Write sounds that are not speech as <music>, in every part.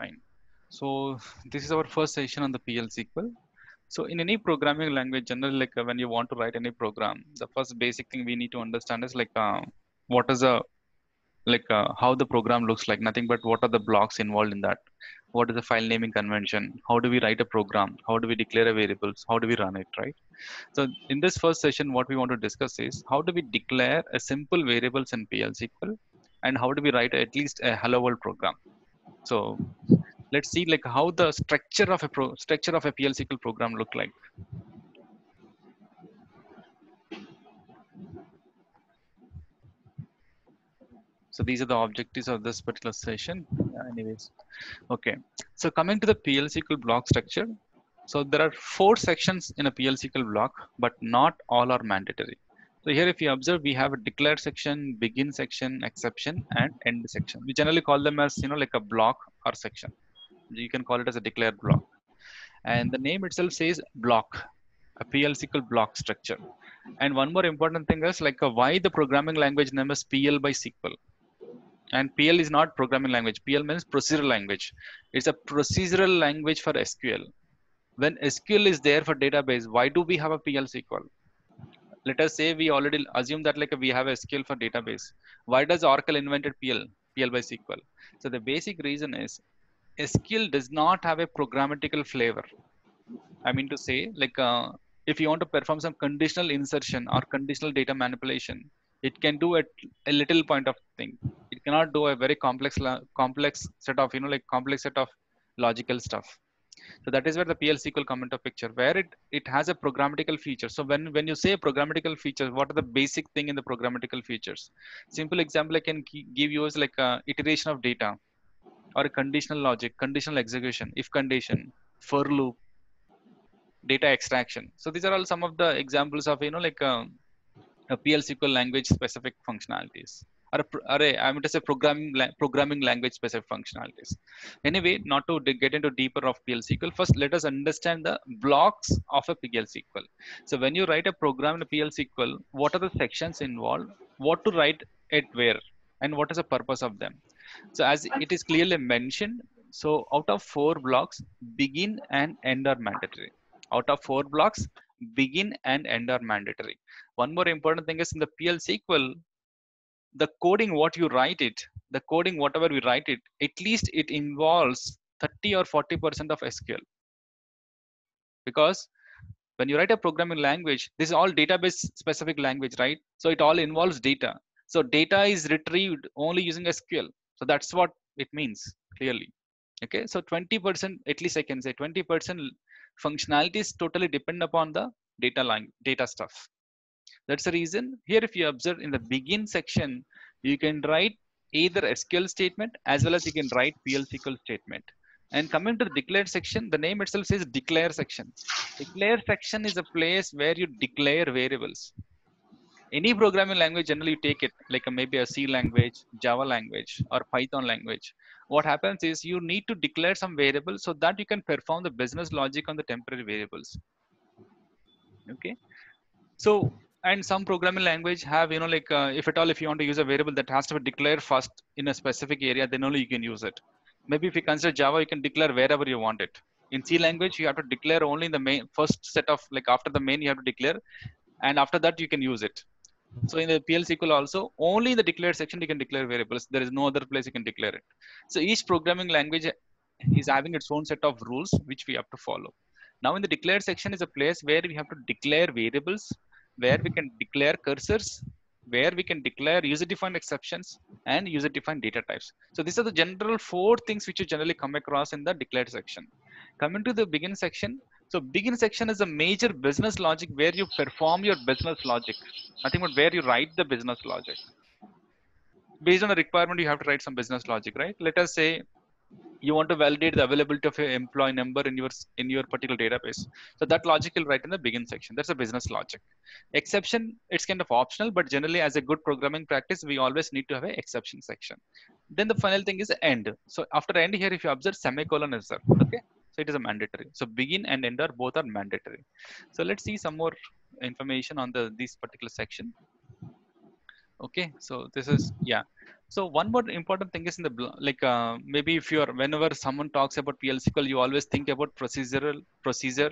fine. So <laughs> this is our first session on the pl sql so in any programming language generally like uh, when you want to write any program the first basic thing we need to understand is like uh, what is a like uh, how the program looks like. Nothing but what are the blocks involved in that. What is the file naming convention? How do we write a program? How do we declare a variables? How do we run it right? So in this first session what we want to discuss is how do we declare a simple variables in pl sql and how do we write at least a hello world program so let's see like how the structure of a pro structure of a pl sql program look like. So these are the objectives of this particular session. Anyways. Okay. So coming to the plsql block structure. So there are four sections in a plsql block but not all are mandatory so here if you observe we have a declare section begin section exception and end section. We generally call them as you know like a block or section. You can call it as a declare block. And the name itself says block a plsql block structure. And one more important thing is like uh, why the programming language name is pl by sql and pl is not programming language. Pl means procedural language. It's a procedural language for sql when sql is there for database why do we have a pl sql let us say we already assume that like we have a sql for database. Why does oracle invented pl pl by sql so the basic reason is sql does not have a programmatical flavor. I mean to say like uh, if you want to perform some conditional insertion or conditional data manipulation it can do a, a little point of thing. It cannot do a very complex complex set of you know like complex set of logical stuff so that is where the pl sql come into picture where it it has a programmatical feature. So when when you say programmatical features what are the basic thing in the programmatical features? Simple example i can give you is like a iteration of data or a conditional logic conditional execution if condition for loop data extraction. So these are all some of the examples of you know like um, a PL SQL language specific functionalities or, a, or a, I mean to say programming programming language specific functionalities. Anyway, not to get into deeper of PL SQL, first let us understand the blocks of a PL SQL. So when you write a program in a PL SQL, what are the sections involved? What to write it where? And what is the purpose of them? So as it is clearly mentioned, so out of four blocks, begin and end are mandatory. Out of four blocks, begin and end are mandatory. One more important thing is in the PL SQL, the coding, what you write it, the coding, whatever we write it, at least it involves 30 or 40% of SQL. Because when you write a programming language, this is all database specific language, right? So it all involves data. So data is retrieved only using SQL. So that's what it means clearly. Okay, so 20%, at least I can say 20% functionalities totally depend upon the data line data stuff that's the reason. Here if you observe in the begin section you can write either sql statement as well as you can write pl sql statement. And coming to the declare section the name itself says declare section. Declare section is a place where you declare variables. Any programming language generally you take it like a, maybe a c language java language or python language. What happens is you need to declare some variables so that you can perform the business logic on the temporary variables. Okay? So and some programming language have you know like uh, if at all if you want to use a variable that has to be declared first in a specific area then only you can use it maybe if you consider java you can declare wherever you want it in c language you have to declare only in the main first set of like after the main you have to declare and after that you can use it so in the PL SQL also, only in the declared section you can declare variables. There is no other place you can declare it. So each programming language is having its own set of rules which we have to follow. Now in the declared section is a place where we have to declare variables, where we can declare cursors, where we can declare user-defined exceptions and user-defined data types. So these are the general four things which you generally come across in the declared section. Coming to the begin section, so begin section is a major business logic where you perform your business logic. Nothing but where you write the business logic. Based on the requirement, you have to write some business logic, right? Let us say you want to validate the availability of your employee number in your in your particular database. So that logic will write in the begin section. That's a business logic. Exception, it's kind of optional, but generally as a good programming practice, we always need to have an exception section. Then the final thing is end. So after end here, if you observe semicolon is there. Okay. So it is a mandatory. So begin and end are both are mandatory. So let's see some more information on the this particular section. Okay, so this is yeah. So one more important thing is in the like uh, maybe if you're whenever someone talks about PL SQL, you always think about procedural procedure,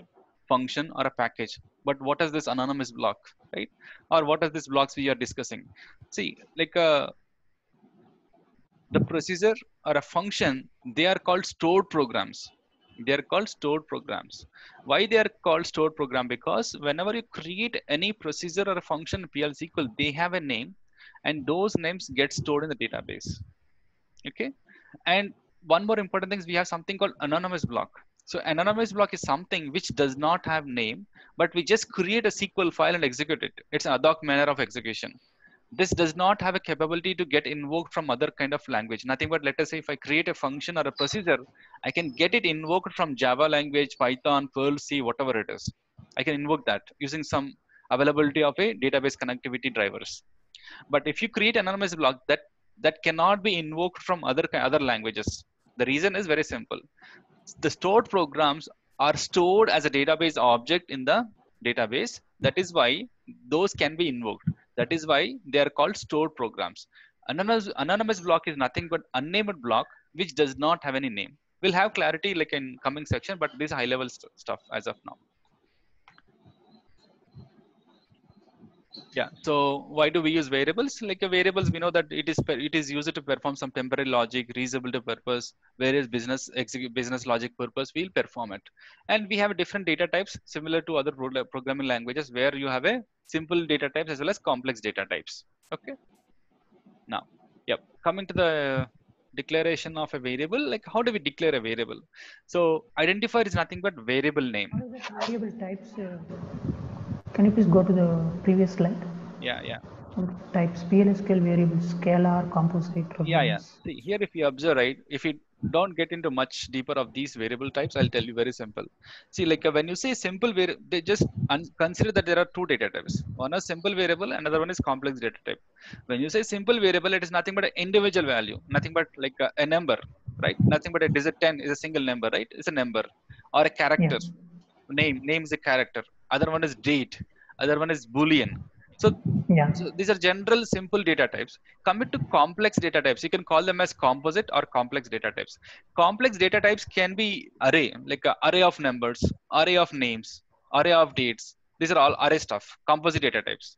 function, or a package. But what is this anonymous block, right? Or what are these blocks we are discussing? See, like uh, the procedure or a function, they are called stored programs. They are called stored programs. Why they are called stored program? Because whenever you create any procedure or a function in PL SQL, they have a name and those names get stored in the database. Okay? And one more important thing is we have something called anonymous block. So anonymous block is something which does not have name but we just create a sql file and execute it. It's an ad hoc manner of execution. This does not have a capability to get invoked from other kind of language. Nothing but let us say if i create a function or a procedure i can get it invoked from java language python perl c whatever it is. I can invoke that using some availability of a database connectivity drivers but if you create anonymous block that that cannot be invoked from other other languages. The reason is very simple. The stored programs are stored as a database object in the database. That is why those can be invoked. That is why they are called stored programs. Anonymous anonymous block is nothing but unnamed block which does not have any name. We'll have clarity like in coming section but this high level st- stuff as of now yeah so why do we use variables? Like a variables we know that it is it is used to perform some temporary logic reusability purpose various business execute business logic purpose we'll perform it. And we have different data types similar to other programming languages where you have a simple data types as well as complex data types. Okay? Now yep coming to the declaration of a variable like how do we declare a variable? So identifier is nothing but variable name. Variable types? uh, Can you please go to the previous slide? yeah yeah. Types PLSQL variables, scalar, composite. yeah yeah. See here if you observe right if you don't get into much deeper of these variable types i'll tell you very simple. See like uh, when you say simple vari- they just un- consider that there are two data types. One is simple variable another one is complex data type. When you say simple variable it is nothing but an individual value nothing but like a, a number right? Nothing but a digit 10 is a single number right? It's a number or a character name name is a character other one is date other one is boolean so Yeah. so these are general simple data types. Coming to complex data types, you can call them as composite or complex data types. Complex data types can be array, like a array of numbers, array of names, array of dates. These are all array stuff, composite data types.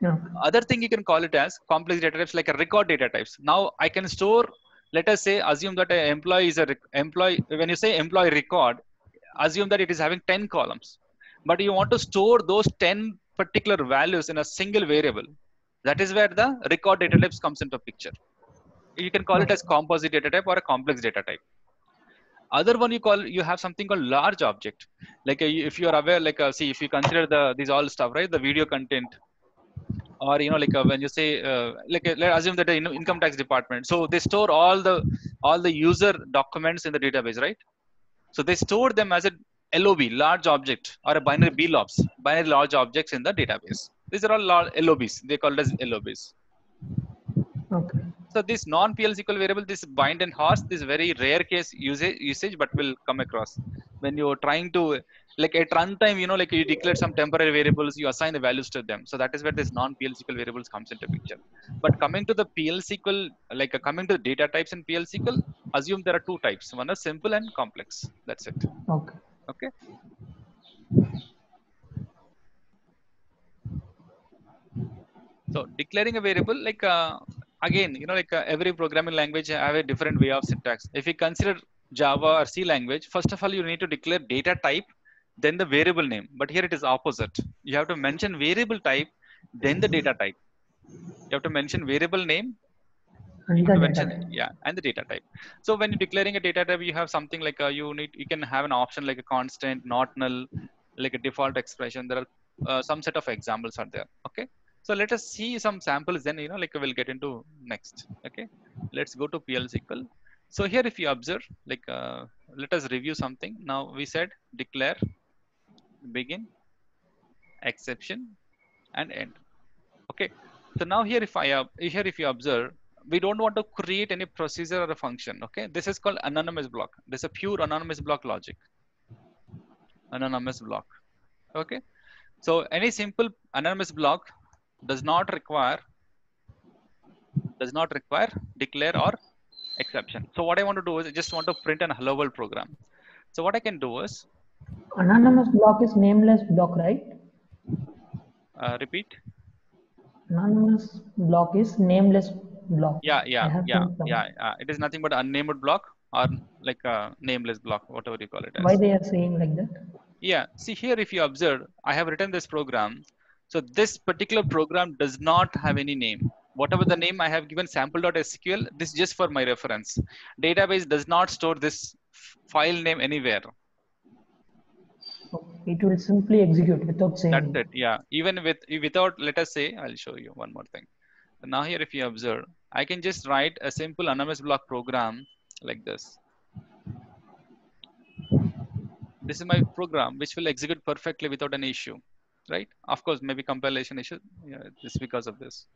Yeah. Other thing you can call it as complex data types like a record data types. Now I can store, let us say, assume that an employee is a employee. When you say employee record, assume that it is having 10 columns, but you want to store those 10 particular values in a single variable. That is where the record data types comes into picture. You can call it as composite data type or a complex data type. Other one you call you have something called large object. Like uh, if you are aware, like uh, see if you consider the these all stuff, right? The video content, or you know like uh, when you say uh, like uh, let's assume that the income tax department. So they store all the all the user documents in the database, right? So they store them as a LOB, large object, or a binary BLOBs, binary large objects in the database. These are all LOBs. They called as LOBs. Okay. So this non-PL SQL variable, this bind and host, this very rare case usage, usage, but will come across when you're trying to, like at runtime, you know, like you declare some temporary variables, you assign the values to them. So that is where this non-PL SQL variables comes into picture. But coming to the PL SQL, like uh, coming to the data types in PL SQL, assume there are two types. One is simple and complex. That's it. Okay. Okay. So declaring a variable, like uh, again, you know, like uh, every programming language have a different way of syntax. If you consider Java or C language, first of all, you need to declare data type, then the variable name. But here it is opposite. You have to mention variable type, then the data type. You have to mention variable name, And the data mention type. yeah, and the data type. So when you're declaring a data type, you have something like a you need you can have an option like a constant, not null, like a default expression. There are uh, some set of examples are there. Okay. So let us see some samples. Then you know like we'll get into next. Okay. Let's go to PL SQL. So here if you observe, like uh, let us review something. Now we said declare, begin, exception, and end. Okay. So now here if I uh, here if you observe, we don't want to create any procedure or a function. Okay. This is called anonymous block. This is a pure anonymous block logic. Anonymous block. Okay. So any simple anonymous block does not require does not require declare or exception. So what I want to do is I just want to print an hello world program. So what I can do is Anonymous block is nameless block, right? uh, repeat. Anonymous block is nameless block. Yeah, yeah, yeah, yeah. Uh, it is nothing but unnamed block or like a nameless block, whatever you call it as. Why they are saying like that? Yeah, see here if you observe, I have written this program. So this particular program does not have any name. Whatever the name I have given sample.sql, this is just for my reference. Database does not store this file name anywhere. It will simply execute without saying. That's it. Yeah. Even with without, let us say, I'll show you one more thing. Now here, if you observe, I can just write a simple anonymous block program like this. This is my program which will execute perfectly without an issue, right? Of course, maybe compilation issue. Yeah, this because of this.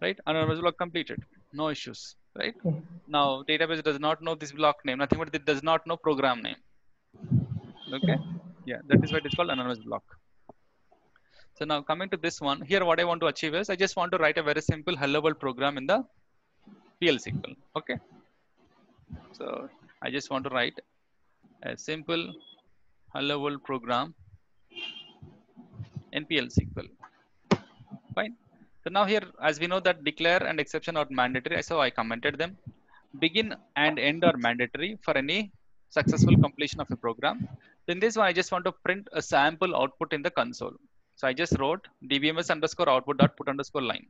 Right? Anonymous block completed. No issues, right? Okay. Now database does not know this block name, nothing but it does not know program name. Okay. Yeah, that is why it is called anonymous block. So now coming to this one, here what I want to achieve is I just want to write a very simple hello world program in the PL SQL. Okay. So I just want to write a simple hello world program in PL SQL. Fine. So now here, as we know that declare and exception are mandatory, so I commented them. Begin and end are mandatory for any successful completion of a program. In this one, I just want to print a sample output in the console. So I just wrote dbms underscore output dot put underscore line.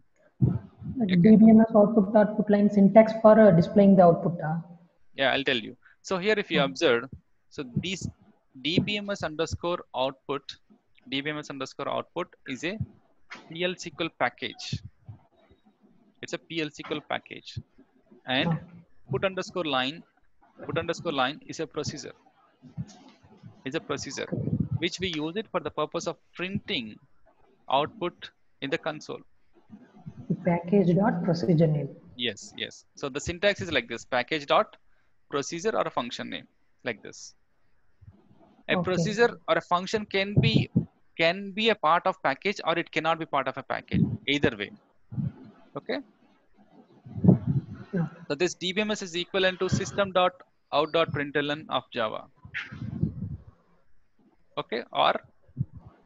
DBMS output dot put line syntax for uh, displaying the output. Uh. Yeah, I'll tell you. So here, if you observe, so these dbms underscore output, dbms underscore output is a PL SQL package. It's a PL SQL package, and Ah. put underscore line, put underscore line is a procedure. Is a procedure which we use it for the purpose of printing output in the console. Package dot procedure name. Yes, yes. So the syntax is like this: package dot procedure or a function name, like this. A Okay. procedure or a function can be can be a part of package or it cannot be part of a package. Either way. Okay. Yeah. So this DBMS is equivalent to system dot out dot println of Java. Okay, or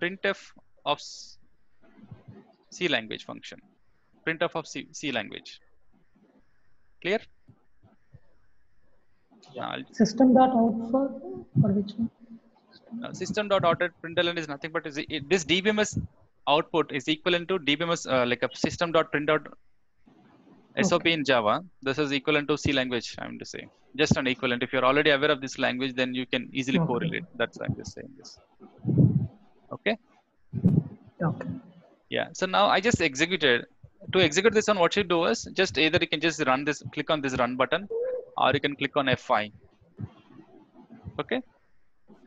printf of c language function. Printf of C, C language. Clear? I'll- System dot out for for which one? Now system dot println is nothing but is it, this DBMS output is equivalent to DBMS uh, like a system dot SOP in Java. This is equivalent to C language. I'm to say just an equivalent. If you're already aware of this language, then you can easily Okay. correlate. That's why I'm just saying this. Okay. Okay. Yeah. So now I just executed. To execute this one, what you do is just either you can just run this, click on this run button, or you can click on F5. Okay.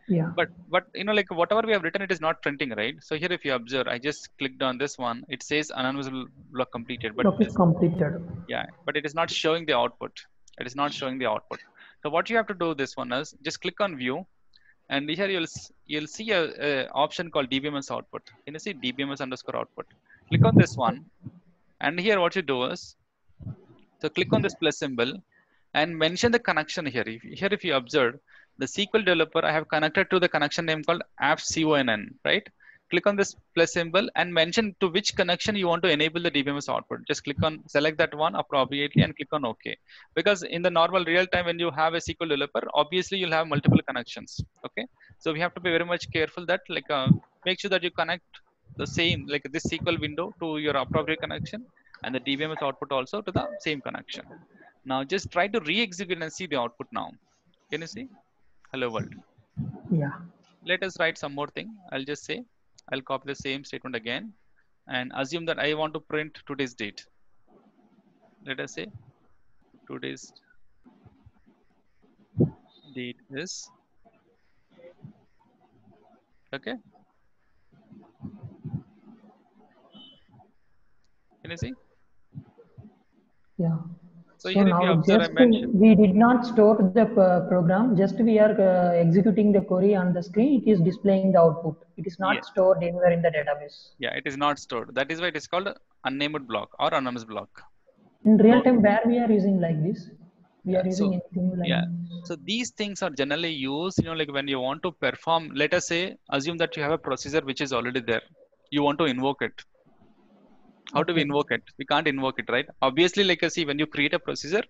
Yeah. But but you know like whatever we have written, it is not printing, right? So here, if you observe, I just clicked on this one. It says anonymous block completed, but Block is completed. yeah, but it is not showing the output. It is not showing the output. So what you have to do this one is just click on view, and here you'll you'll see a, a option called DBMS output. Can you see DBMS underscore output? Click on this one, and here what you do is, so click on this plus symbol, and mention the connection here. If, here if you observe, the SQL developer I have connected to the connection name called appconn, right? Click on this plus symbol and mention to which connection you want to enable the DBMS output. Just click on select that one appropriately and click on OK. Because in the normal real time when you have a SQL developer, obviously you'll have multiple connections. Okay, so we have to be very much careful that like uh, make sure that you connect the same like this SQL window to your appropriate connection and the DBMS output also to the same connection. Now just try to re-execute and see the output now. Can you see? Hello world. Yeah. Let us write some more thing. I'll just say, I'll copy the same statement again and assume that I want to print today's date. Let us say today's date is okay. Can you see? Yeah. So, here now observe, mentioned, we did not store the uh, program, just we are uh, executing the query on the screen. It is displaying the output. It is not Yes. stored anywhere in the database. yeah, it is not stored. That is why it is called unnamed block or anonymous block. In real time, where we are using like this, we are Yeah, using so- anything like yeah. So these things are generally used, you know, like when you want to perform, let us say, assume that you have a procedure which is already there. You want to invoke it. How do we invoke it? We can't invoke it, right? Obviously, like I see, when you create a procedure,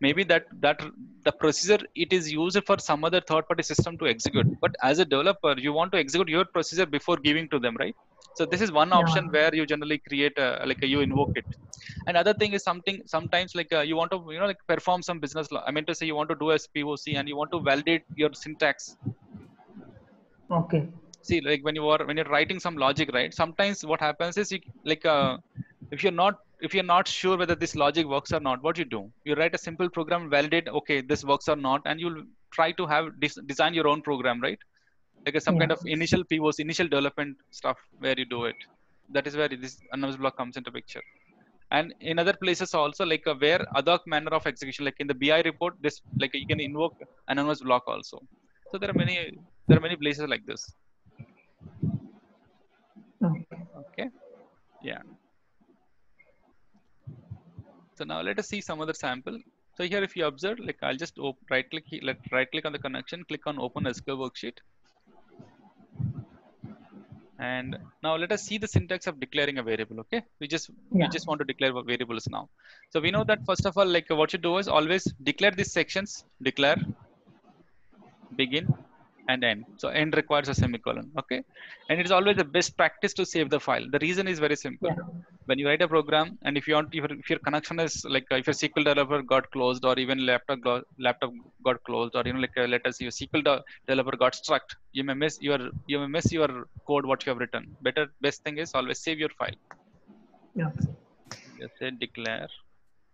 maybe that that the procedure it is used for some other third-party system to execute. But as a developer, you want to execute your procedure before giving to them, right? So this is one option Yeah. where you generally create a, like a, you invoke it. Another thing is something sometimes like uh, you want to you know like perform some business. Lo- I mean to say you want to do a POC and you want to validate your syntax Okay. See like when you are when you're writing some logic right sometimes what happens is you like uh, if you're not if you're not sure whether this logic works or not what you do? You write a simple program validate okay this works or not and you'll try to have des- design your own program right? Like a, some kind of initial pos initial development stuff where you do it. That is where this anonymous block comes into picture. And in other places also like uh, where other manner of execution like in the bi report this like you can invoke anonymous block also. So there are many there are many places like this Okay. okay yeah. So now let us see some other sample. So here if you observe like i'll just right click let right click on the connection click on open sql worksheet. And now let us see the syntax of declaring a variable okay? We just we just want to declare variables now. So we know that first of all like what you do is always declare these sections declare begin and end so end requires a semicolon okay? And it is always the best practice to save the file. The reason is very simple. Yeah. when you write a program and if you want if your, if your connection is like if your SQL developer got closed or even laptop got, laptop got closed or you know like uh, let us say your SQL de- developer got struck you may miss your you may miss your code what you have written. Better best thing is always save your file. Yeah. just say declare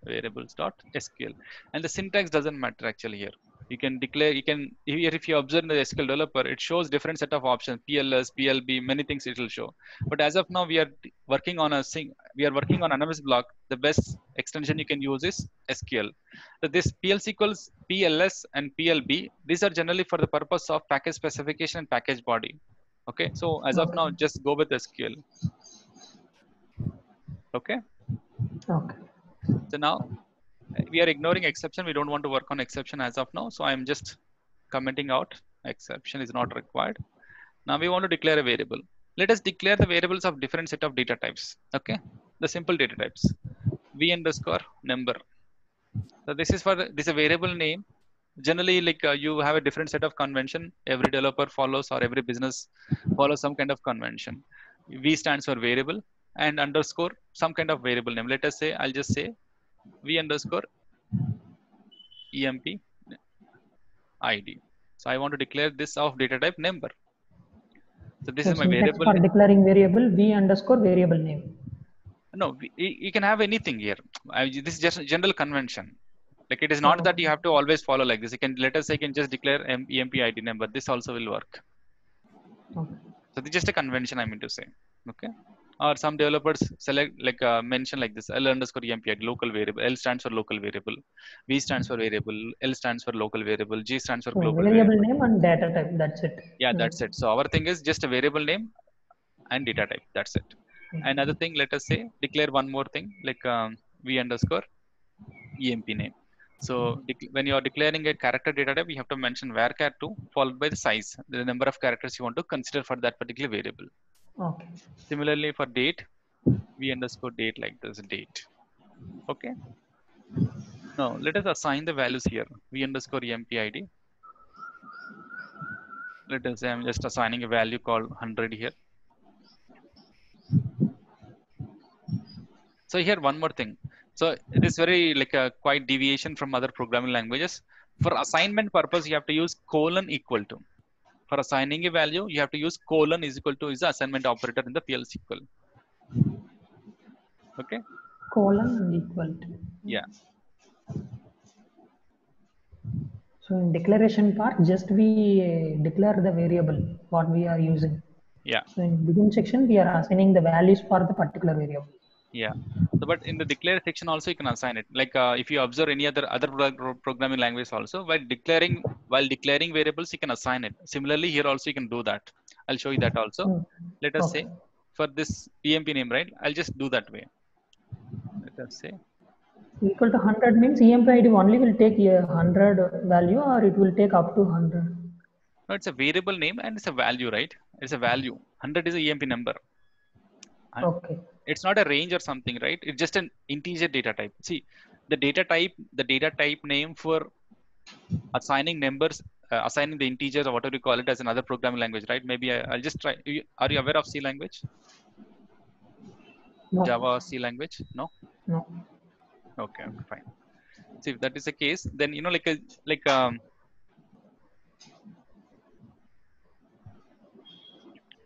variables dot sql and the syntax doesn't matter actually here you can declare you can here if you observe the sql developer it shows different set of options pls plb many things it will show. But as of now we are working on a sing we are working on anonymous block. The best extension you can use is sql so this pl equals pls and plb these are generally for the purpose of package specification and package body. Okay? So as of now just go with sql okay? Okay. so now we are ignoring exception. We don't want to work on exception as of now. So I'm just commenting out exception is not required. Now we want to declare a variable. Let us declare the variables of different set of data types. Okay. The simple data types. V underscore number. So this is for the, this is a variable name. Generally, like uh, you have a different set of convention. Every developer follows or every business follows some kind of convention. V stands for variable and underscore some kind of variable name. Let us say I'll just say v underscore emp id. So I want to declare this of data type number. So this So is my variable. for name. declaring variable v underscore variable name. No, you can have anything here. I, this is just a general convention. Like it is not oh. that you have to always follow like this. You can let us say you can just declare em- emp id number. This also will work. Okay. So this is just a convention I mean to say. Okay. Or some developers select like uh, mention like this L underscore emp id local variable. L stands for local variable. V stands for variable. L stands for local variable. G stands for global variable variable. name and data type. That's it. Yeah, Mm. that's it. So our thing is just a variable name and data type. That's it. Another thing, let us say declare one more thing like um, v underscore emp name. So dec- when you are declaring a character data type, you have to mention varchar2 followed by the size, the number of characters you want to consider for that particular variable. Okay. Similarly for date, v underscore date like this date. Okay. Now let us assign the values here. V underscore emp id. Let us say I'm just assigning a value called 100 here. So here one more thing. So it is very like a quite deviation from other programming languages. For assignment purpose, you have to use colon equal to. For assigning a value, you have to use colon is equal to is the assignment operator in the PL SQL. Okay. Colon equal to. Yeah. So in declaration part, just we uh, declare the variable what we are using. Yeah. So in begin section, we are assigning the values for the particular variable. Yeah. So, but in the declare section also you can assign it. Like uh, if you observe any other other pro- programming language also, while declaring while declaring variables, you can assign it. Similarly, here also you can do that. I'll show you that also. Hmm. Let us Okay. say for this EMP name, right? I'll just do that way. Let us say Equal to 100 means EMP ID only will take a 100 value or it will take up to 100. no, it's a variable name and it's a value, right? It's a value. 100 is a EMP number. And Okay. It's not a range or something, right? It's just an integer data type. See, the data type, the data type name for assigning numbers, uh, assigning the integers or whatever you call it as another programming language, right? Maybe I, I'll just try. you- Are you aware of C language? No. Java C language? No. No. Okay, okay, fine. See, if that is the case, then you know, like a like um,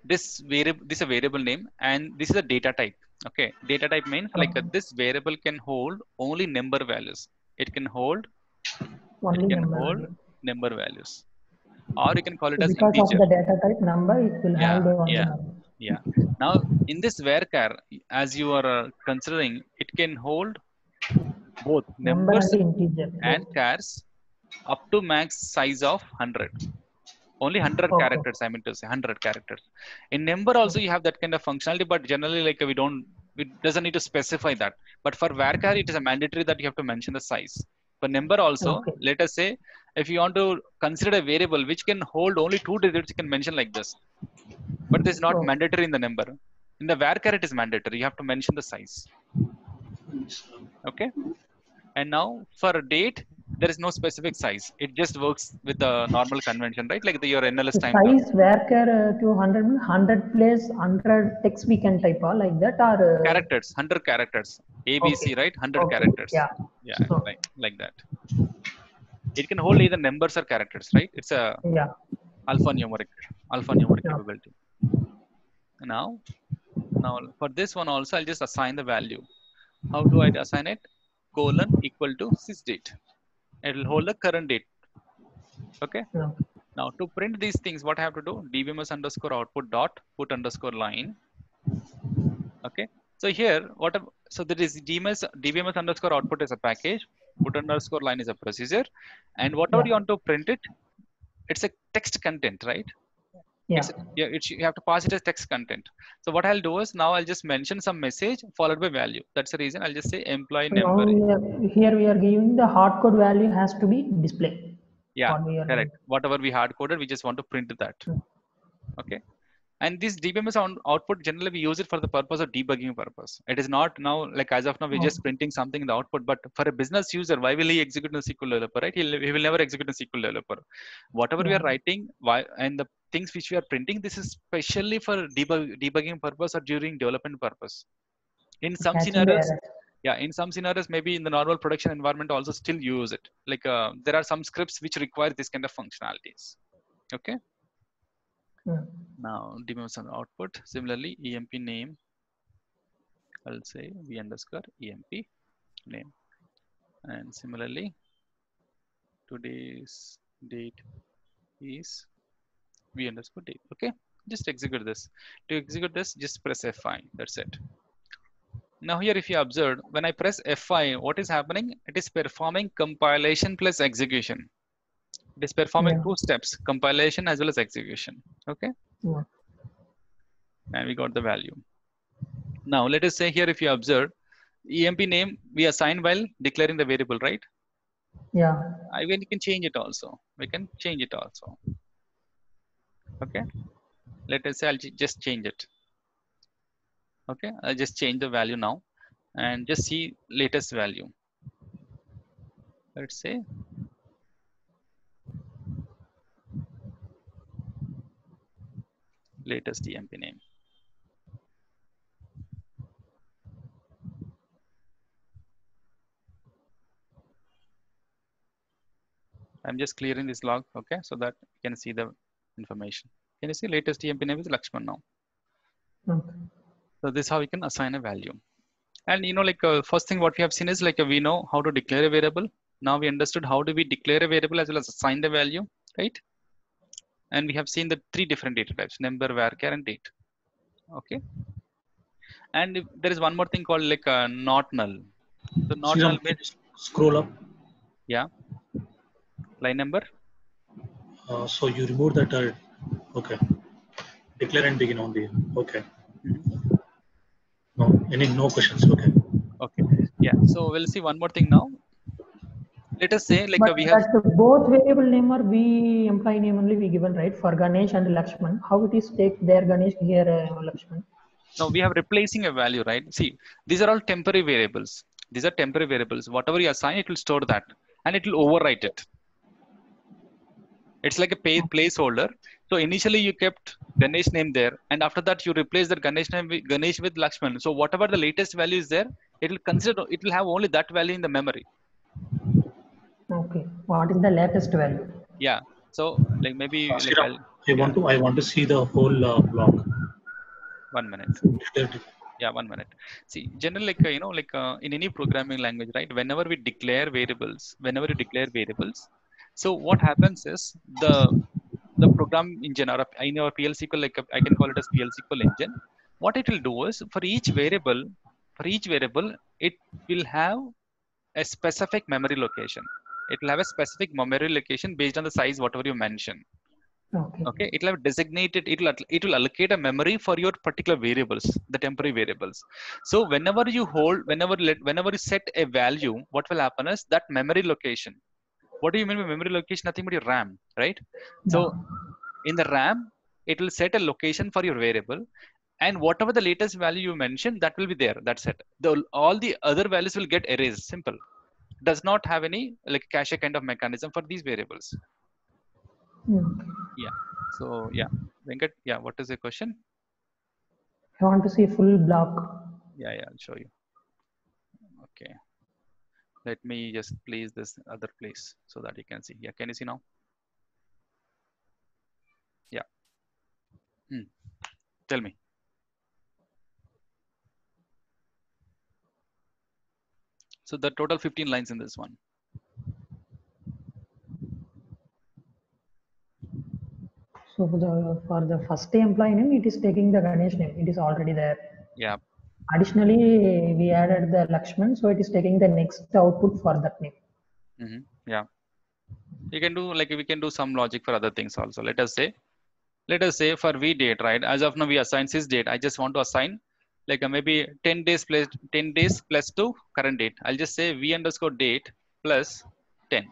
this variable, this is a variable name, and this is a data type. Okay, data type means like uh, this variable can hold only number values. It can hold Only can number. hold number values, or you can call it as because integer. of the data type number, it will Yeah, the only yeah. number. Yeah. Now, in this varchar, as you are uh, considering, it can hold both Number numbers and integer. and chars up to max size of 100 only 100 Okay. characters i mean to say 100 characters. In number also you have that kind of functionality but generally like we don't it doesn't need to specify that. But for varchar it is a mandatory that you have to mention the size. For number also Okay. let us say if you want to consider a variable which can hold only two digits you can mention like this. But this is not mandatory in the number. In the varchar it is mandatory. You have to mention the size. Okay? And now for a date there is no specific size. It just works with the normal convention right? Like the, your nls time size varchar uh, to 100 100 place 100 text we can type or like that or uh, characters 100 characters. Abc Okay. right? 100 Okay. characters. Yeah. yeah So- like, like that. It can hold either numbers or characters right? It's a Yeah. alphanumeric alphanumeric Yeah. capability. Now now for this one also i'll just assign the value. How do i assign it? Colon equal to sys date it will hold the current date. Okay? Yeah. now to print these things what i have to do? dbms underscore output dot put underscore line. Okay? So here what so there is dbms dbms underscore output is a package. Put underscore line is a procedure. And whatever Yeah. you want to print it it's a text content right Yeah. it's, yeah, it's, you have to pass it as text content. So what I'll do is now I'll just mention some message followed by value. That's the reason I'll just say employee Now number. we are, here we are giving the hard code value has to be displayed. Yeah, correct. Whatever we hard coded, we just want to print that. Hmm. Okay. And this DBMS on output generally we use it for the purpose of debugging purpose. It is not now like as of now we're just printing something in the output. But for a business user, why will he execute in a SQL developer? Right? He'll, he will never execute in a SQL developer. Whatever we are writing, why and the things which we are printing, this is specially for debug, debugging purpose or during development purpose. In some the scenarios, error. yeah in some scenarios maybe in the normal production environment also still use it like uh, there are some scripts which require this kind of functionalities okay Hmm. now demos on output similarly emp name i'll say v underscore emp name and similarly today's date is v underscore date okay just execute this to execute this just press f5 that's it now here if you observe, when I press F5, what is happening? It is performing compilation plus execution. It is performing Yeah. two steps, compilation as well as execution. Okay. Yeah. And we got the value. Now let us say here if you observe, EMP name we assign while declaring the variable, right? Yeah. I mean, you can change it also. We can change it also. Okay. Let us say I'll just change it. Okay. I'll just change the value now and just see latest value. Let's say latest EMP name. I'm just clearing this log, okay, so that you can see the information. Can you see latest EMP name is Lakshman now? Okay. So this is how we can assign a value. And you know, like uh, first thing what we have seen is like uh, we know how to declare a variable. Now we understood how do we declare a variable as well as assign the value, right? And we have seen the three different data types: number, varchar, and date. Okay. and if there is one more thing called like uh, not null so not null scroll up. yeah line number Uh, so you remove that. Uh, okay. Declare and begin only. Okay. No, any no questions. Okay. okay yeah so we'll see one more thing now let us say like But we have that both variable name or we employee name only we given right for Ganesh and Lakshman. How it is take their Ganesh here uh, Lakshman. now we have replacing a value right see these are all temporary variables these are temporary variables whatever you assign it will store that and it will overwrite it it's like a pay, placeholder so initially you kept ganesh name there and after that you replace that ganesh name with ganesh with lakshman so whatever the latest value is there it will consider it will have only that value in the memory Okay. What is the latest value? yeah so like maybe Uh, like I'll- I want to. I want to see the whole uh, block. one minute yeah one minute see generally like uh, you know like uh, in any programming language right whenever we declare variables whenever you declare variables so what happens is the the program engine or in our PLSQL like I can call it as PLSQL engine what it will do is for each variable for each variable it will have a specific memory location. It will have a specific memory location based on the size whatever you mention. Okay. okay? It will have designated it will it will allocate a memory for your particular variables the temporary variables. So whenever you hold whenever let whenever you set a value what will happen is that memory location what do you mean by memory location? Nothing but your ram right? So in the ram it will set a location for your variable and whatever the latest value you mentioned that will be there. That's it. The all the other values will get erased. Simple. Does not have any like cache kind of mechanism for these variables. Hmm. Yeah. So yeah. Venkat yeah what is the question? I want to see full block. yeah yeah i'll show you. Okay let me just place this other place so that you can see yeah can you see now yeah Hmm. tell me so the total 15 lines in this one So for the for the first employee name, it is taking the Ganesh name. It is already there. yeah Additionally, we added the Lakshman, so it is taking the next output for that name. hmm yeah. You can do like we can do some logic for other things also. Let us say let us say for v date right? As of now we assign sys date. I just want to assign like uh, maybe 10 days plus 10 days plus to current date. I'll just say v underscore date plus 10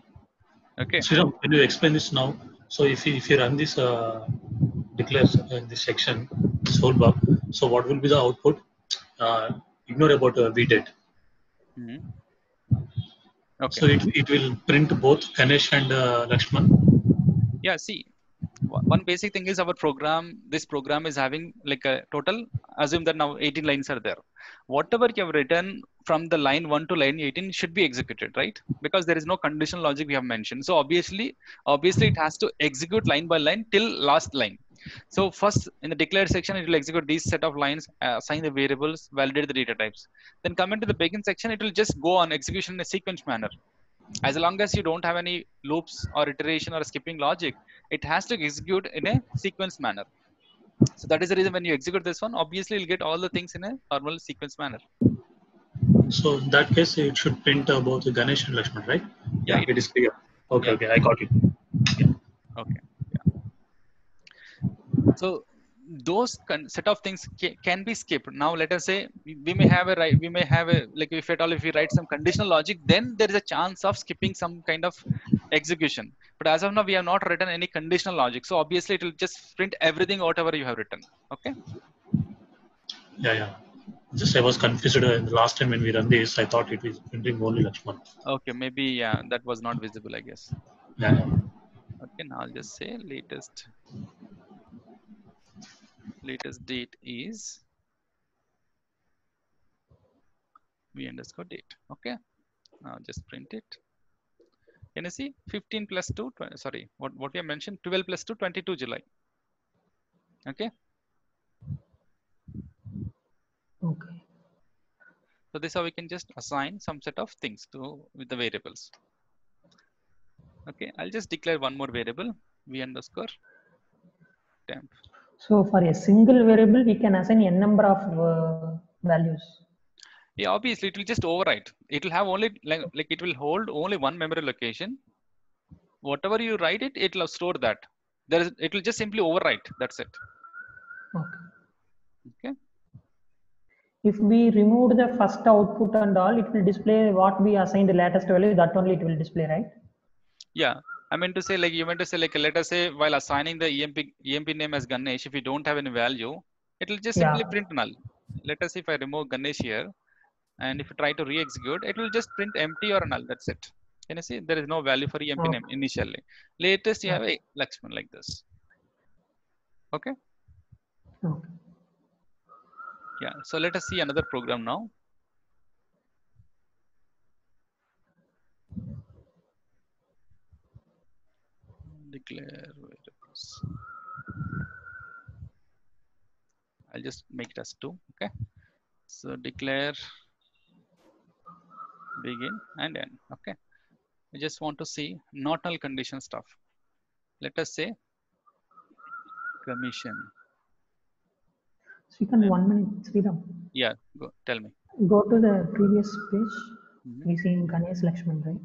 okay? Sriram, can you explain this now? So if you, if you run this uh, declares uh, this section, this whole block, so what will be the output? Uh, ignore about uh, VDate. Mhm. okay So it, it will print both Ganesh and uh, Lakshman. yeah see one basic thing is our program this program is having like a total assume that now 18 lines are there whatever you have written from the line 1 to line 18 should be executed right because there is no conditional logic we have mentioned so obviously obviously it has to execute line by line till last line so first in the declared section it will execute these set of lines uh, assign the variables validate the data types then come into the begin section it will just go on execution in a sequence manner as long as you don't have any loops or iteration or skipping logic it has to execute in a sequence manner so that is the reason when you execute this one obviously you'll get all the things in a normal sequence manner So in that case, it should print uh, both Ganesh and Lakshman, right? Yeah, it is clear. Okay, Yeah. okay, I got it. okay yeah so those set of things ca- can be skipped now let us say we, may have a right we may have a like if at all if we write some conditional logic then there is a chance of skipping some kind of execution but as of now we have not written any conditional logic so obviously it will just print everything whatever you have written okay Yeah, yeah. Just I was confused uh, the last time when we run this. I thought it was printing only Lakshman. okay maybe yeah that was not visible i guess Yeah, yeah. okay now i'll just say latest latest date is v underscore date. Okay. Now just print it. Can you see? 15 plus 2 tw- sorry what what we have mentioned 12 plus 2 22 july. Okay? Okay. so this how we can just assign some set of things to with the variables. Okay i'll just declare one more variable v underscore temp So for a single variable, we can assign n number of uh, values. Yeah, obviously it will just overwrite. It will have only like, like it will hold only one memory location. Whatever you write it, it will store that. There is it will just simply overwrite. That's it. Okay. Okay. If we remove the first output and all, it will display what we assigned the latest value. That only it will display, right? Yeah. I mean to say like you meant to say like let us say while assigning the EMP EMP name as Ganesh, if you don't have any value, it will just simply Yeah. print null. Let us say if I remove Ganesh here, and if you try to re-execute, it will just print empty or null. That's it. Can you see? There is no value for EMP oh. name initially. Latest you have a Lakshman like this. Okay. Okay. Yeah. So let us see another program now. Declare variables. I'll just make it as two. Okay. So declare begin and end. Okay. I just want to see not null condition stuff. Let us say commission. Srikanth, one minute, Sriram. Yeah. Go. Tell me. Go to the previous page. Mhm. We see in Ganesh Lakshman, right?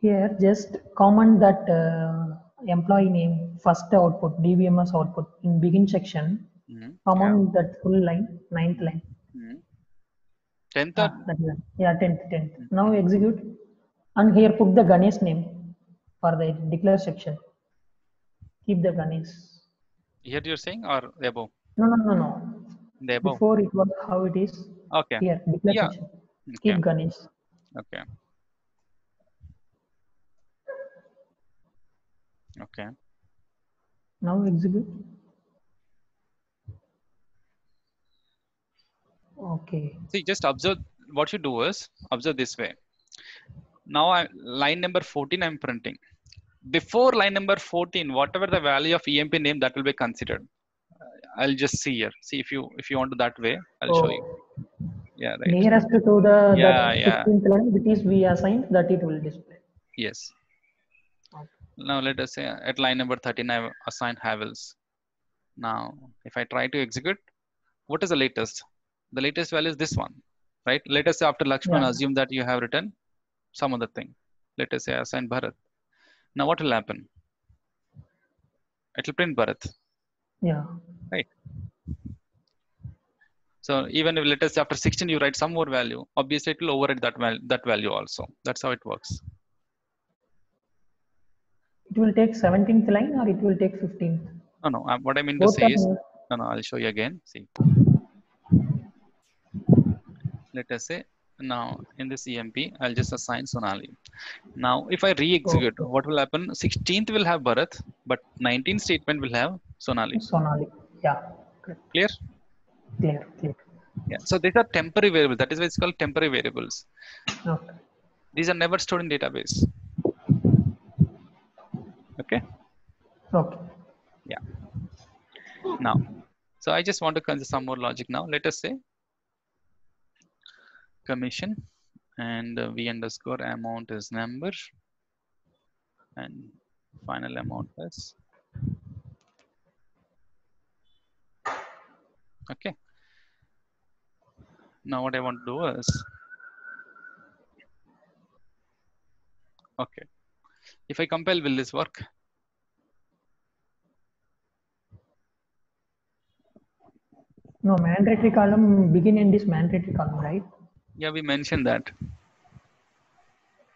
Here, just comment that uh, employee name, first output, DBMS output in begin section. Mhm. Comment that full line, ninth line. Mhm. Tenth Ah, or that is it. Yeah, tenth, tenth. Now execute, and here put the Ganesh name for the declare section. Keep the Ganesh. here you're saying or the above? No, no, no, no. The above. Before it was how it is. Okay. Here, declare Yeah. section. Okay. Keep Ganesh. Okay. Okay. Now execute. Okay. See, just observe what you do is observe this way. Now, I, line number 14 I'm printing. Before line number 14, whatever the value of EMP name that will be considered. Uh, I'll just see here. See if you if you want to that way, I'll show you. Yeah, right. Nearest to the Yeah, yeah. 15th line, which is we assigned, that it will display. Yes. Now let us say uh, at line number 13 I've assigned Havels. Now if I try to execute, what is the latest? The latest value is this one, right? Let us say after Lakshman, Yeah. assume that you have written some other thing. Let us say I assign Bharat. Now what will happen? It will print Bharat. Yeah. Right. So even if let us say after 16 you write some more value, obviously it will override that, val- that value also. That's how it works. It will take 17th line or it will take 15th. No, no. What I mean to say is, no- no, no. I'll show you again. See. Let us say now in this EMP, I'll just assign Sonali. Now, if I re-execute, Okay. what will happen? 16th will have Bharat, but 19th statement will have Sonali. Sonali. Yeah. Clear? Clear. Clear. Yeah. So these are temporary variables. That is why it's called temporary variables. Okay. These are never stored in database. Okay. Okay. Yeah. Now, so I just want to consider some more logic now. Let us say commission and uh, v underscore amount is number and final amount is okay. Now what I want to do is okay. If I compile, will this work? No, mandatory column, begin end is mandatory column, right? Yeah, we mentioned that.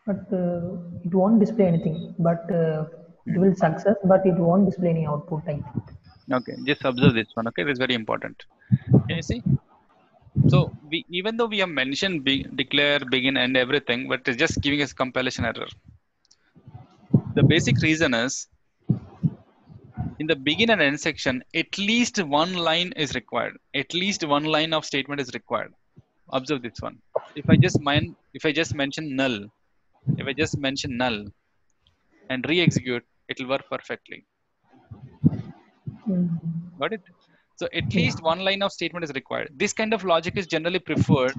But uh, it won't display anything. But uh, it will success, but it won't display any output, I think. Okay, just observe this one. Okay, this is very important. Can you see? So we even though we have mentioned be, declare, begin, and everything, but it's just giving us compilation error. The basic reason is in the begin and end section, at least one line is required. At least one line of statement is required. Observe this one. If I just mind, if I just mention null, if I just mention null and re-execute, it will work perfectly. Mm. Got it? So at least one line of statement is required. This kind of logic is generally preferred.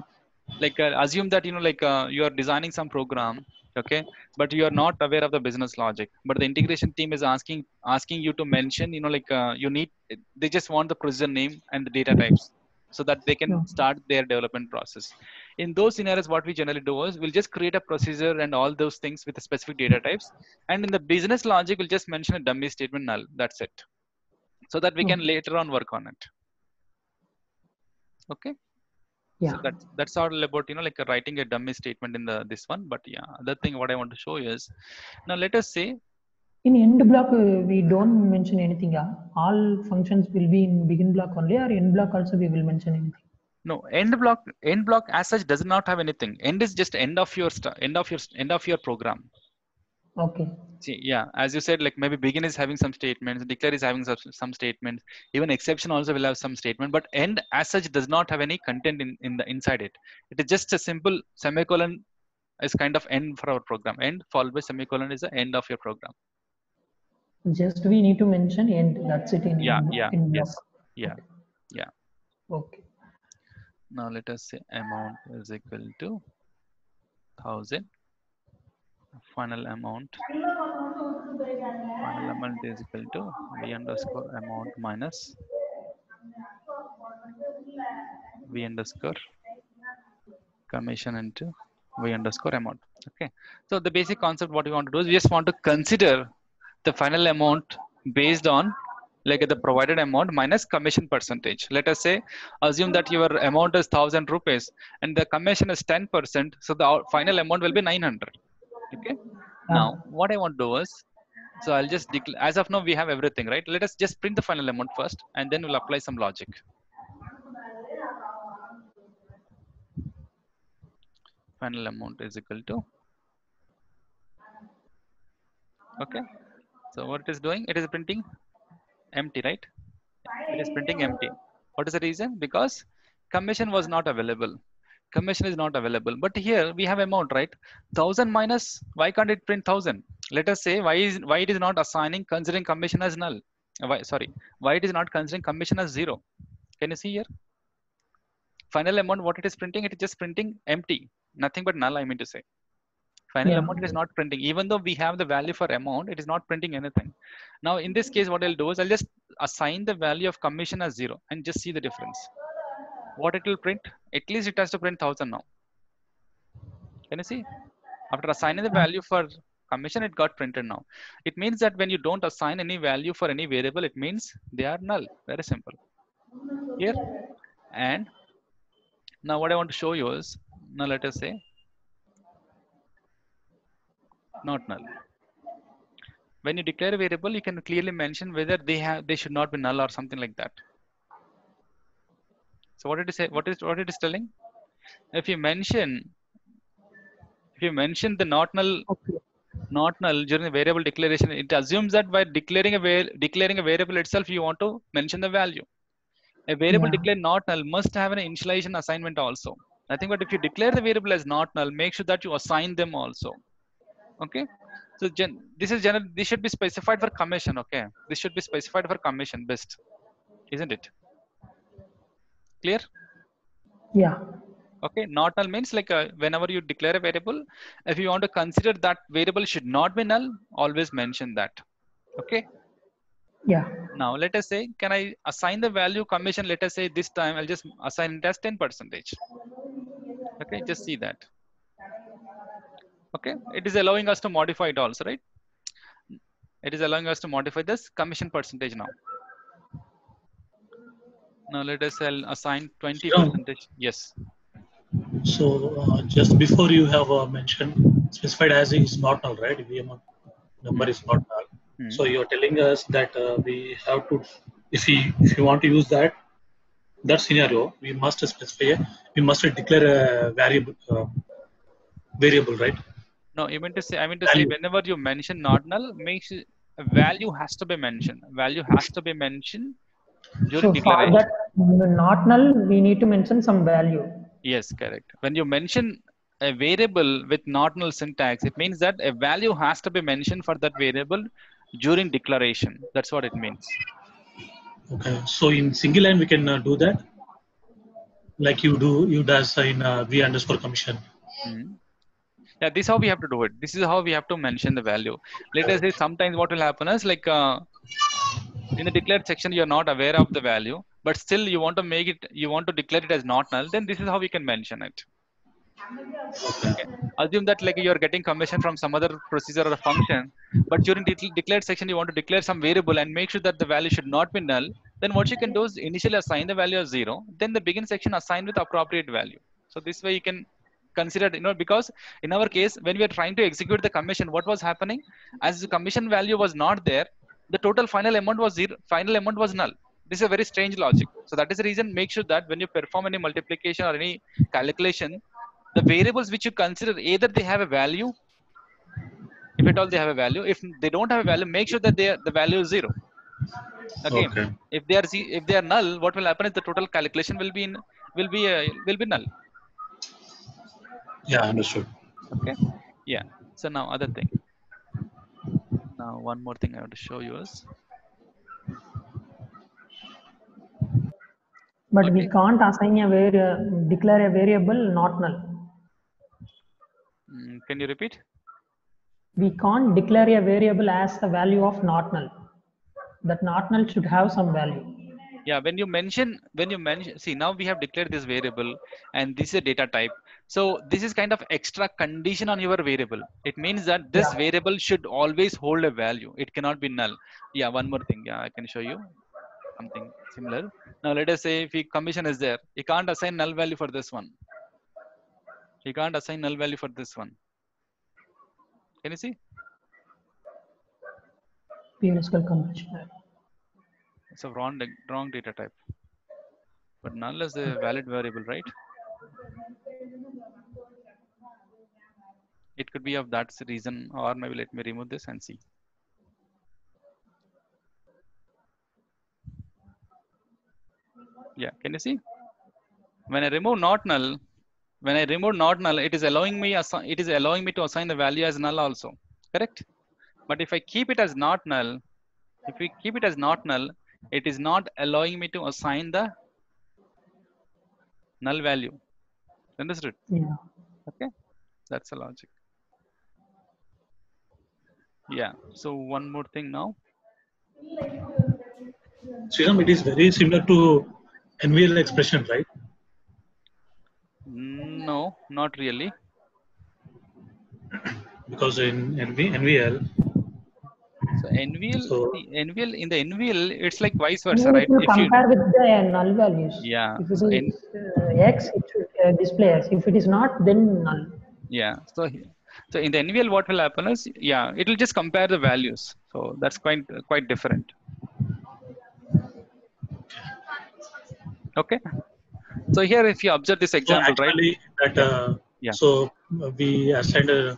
Like uh, assume that you know, like uh, you are designing some program, okay, but you are not aware of the business logic. But the integration team is asking asking you to mention, you know, like uh, you need. They just want the procedure name and the data types. so that they can Yeah. start their development process. In those scenarios, what we generally do is we'll just create a procedure and all those things with the specific data types. And in the business logic, we'll just mention a dummy statement null. That's it. So that we can later on work on it. Okay. Yeah. So that's that's all about you know like writing a dummy statement in the this one. But yeah, other thing what I want to show you is now let us say In end block, uh, we don't mention anything. Yeah? All functions will be in begin block only, or end block also we will mention anything. no end block end block as such does not have anything. End is just end of your end of your end of your program. Okay. See, yeah, as you said, like maybe begin is having some statements, declare is having some, some statements, even exception also will have some statement, but end as such does not have any content in, in the inside it. It is just a simple semicolon is kind of end for our program. End followed by semicolon is the end of your program. Just we need to mention end. That's it in Yeah, yeah, in yes, yeah. Okay. Now let us say amount is equal to thousand. Final amount. Final amount is equal to v underscore amount minus v underscore commission into v underscore amount. Okay. So the basic concept what we want to do is we just want to consider the final amount based on like the provided amount minus commission percentage. Let us say assume that your amount is thousand rupees and the commission is 10%. So the final amount will be 900. Okay. Ah. Now what I want to do is so I'll just declare as of now we have everything, right? Let us just print the final amount first and then we'll apply some logic. Final amount is equal to okay. So what it is doing? It is printing empty, right? It is printing empty. What is the reason? Because commission was not available. Commission is not available. But here we have amount, right? Thousand minus. Why can't it print thousand? Let us say why is why it is not assigning considering commission as null. Why sorry? Why it is not considering commission as zero? Can you see here? Final amount. What it is printing? It is just printing empty. Nothing but null. I mean to say. Final Yeah. amount is not printing. Even though we have the value for amount, it is not printing anything. Now in this case, what I'll do is I'll just assign the value of commission as zero and just see the difference. What it will print? At least it has to print thousand now. Can you see? After assigning the value for commission, it got printed now. It means that when you don't assign any value for any variable, it means they are null. Very simple. Here and now what I want to show you is now let us say not null when you declare a variable you can clearly mention whether they have they should not be null or something like that so what it is say? What is what it is telling? If you mention if you mention the not null Okay. not null during the variable declaration it assumes that by declaring a declaring a variable itself you want to mention the value. A variable Yeah. declared not null must have an initialization assignment also. Nothing but if you declare the variable as not null make sure that you assign them also. Okay? So gen- this is general this should be specified for commission okay? This should be specified for commission best isn't it clear? Yeah. okay not null means like uh, whenever you declare a variable if you want to consider that variable should not be null always mention that. Okay? Yeah. now let us say can i assign the value commission? Let us say this time i'll just assign it as 10 percentage. Okay just see that. Okay it is allowing us to modify it also right? It is allowing us to modify this commission percentage now now let us assign 20 Sure. percentage yes So uh, just before you have uh, mentioned specified as is not null, right? Amount number is not null. Hmm. So you're telling us that uh, we have to, if we if you want to use that that scenario, we must specify, a- we must declare a variable uh, variable, right? No, you mean to say, I mean to say, whenever you mention not null, make sure a value has to be mentioned. Value has to be mentioned during So for that mm, not null, we need to mention some value. Yes, correct. When you mention a variable with not null syntax, it means that a value has to be mentioned for that variable during declaration. That's what it means. Okay. So in single line we can uh, do that, like you do you does in uh, v underscore commission. Mhm. Yeah, this is how we have to do it. This is how we have to mention the value. Let us say sometimes what will happen is like uh, in the declared section, you're not aware of the value. but still you want to make it, you want to declare it as not null, then this is how we can mention it. Okay. Assume that like you're getting commission from some other procedure or function, but during declared section you want to declare some variable and make sure that the value should not be null. Then what you can do is initially assign the value as zero, then the begin section assign with appropriate value. So this way you can consider, you know, because in our case, when we are trying to execute the commission, what was happening? As the commission value was not there, the total final amount was zero, final amount was null. This is a very strange logic. So that is the reason, make sure that when you perform any multiplication or any calculation, the variables which you consider, either they have a value, if at all they have a value, if they don't have a value, make sure that they are, the value is zero. Okay. Okay. If they are if they are null, what will happen is the total calculation will be in will be uh, will be null. Yeah, understood. Okay. Yeah. So now other thing. Now one more thing I want to show you is But we can't assign a vari- declare a variable not null. mm, can you repeat? We can't declare a variable as the value of not null. That not null should have some value. Yeah, when you mention when you mention see now we have declared this variable and this is a data type. So this is kind of extra condition on your variable. It means that this Yeah. variable should always hold a value. It cannot be null. Yeah, one more thing. Yeah, I can show you something similar. Now let us say if commission is there, you can't assign null value for this one. You can't assign null value for this one. Can you see? PLSQL convention. It's a wrong wrong data type. But null is a valid variable, right? It could be of that reason, or maybe let me remove this and see. Yeah, can you see? When I remove not null, when I remove not null, it is allowing me it is allowing me to assign the value as null also. Correct? But if I keep it as not null, if we keep it as not null, it is not allowing me to assign the null value. Understood? Yeah. Okay, that's the logic. Yeah. So one more thing now. Sriram, it is very similar to NVL expression, right? No, not really. <clears throat> Because in NV, NVL, So NVL, So- see, NVL in the NVL, it's like vice versa, right? If you compare with the null values. Yeah, If it so in- uh, X, it should uh, display X. If it is not, then null. yeah. So he- so in the NVL, what will happen is, yeah, it will just compare the values. So that's quite quite different. Okay. So here, if you observe this so example, right? actually that uh, Yeah. so uh, we assigned uh,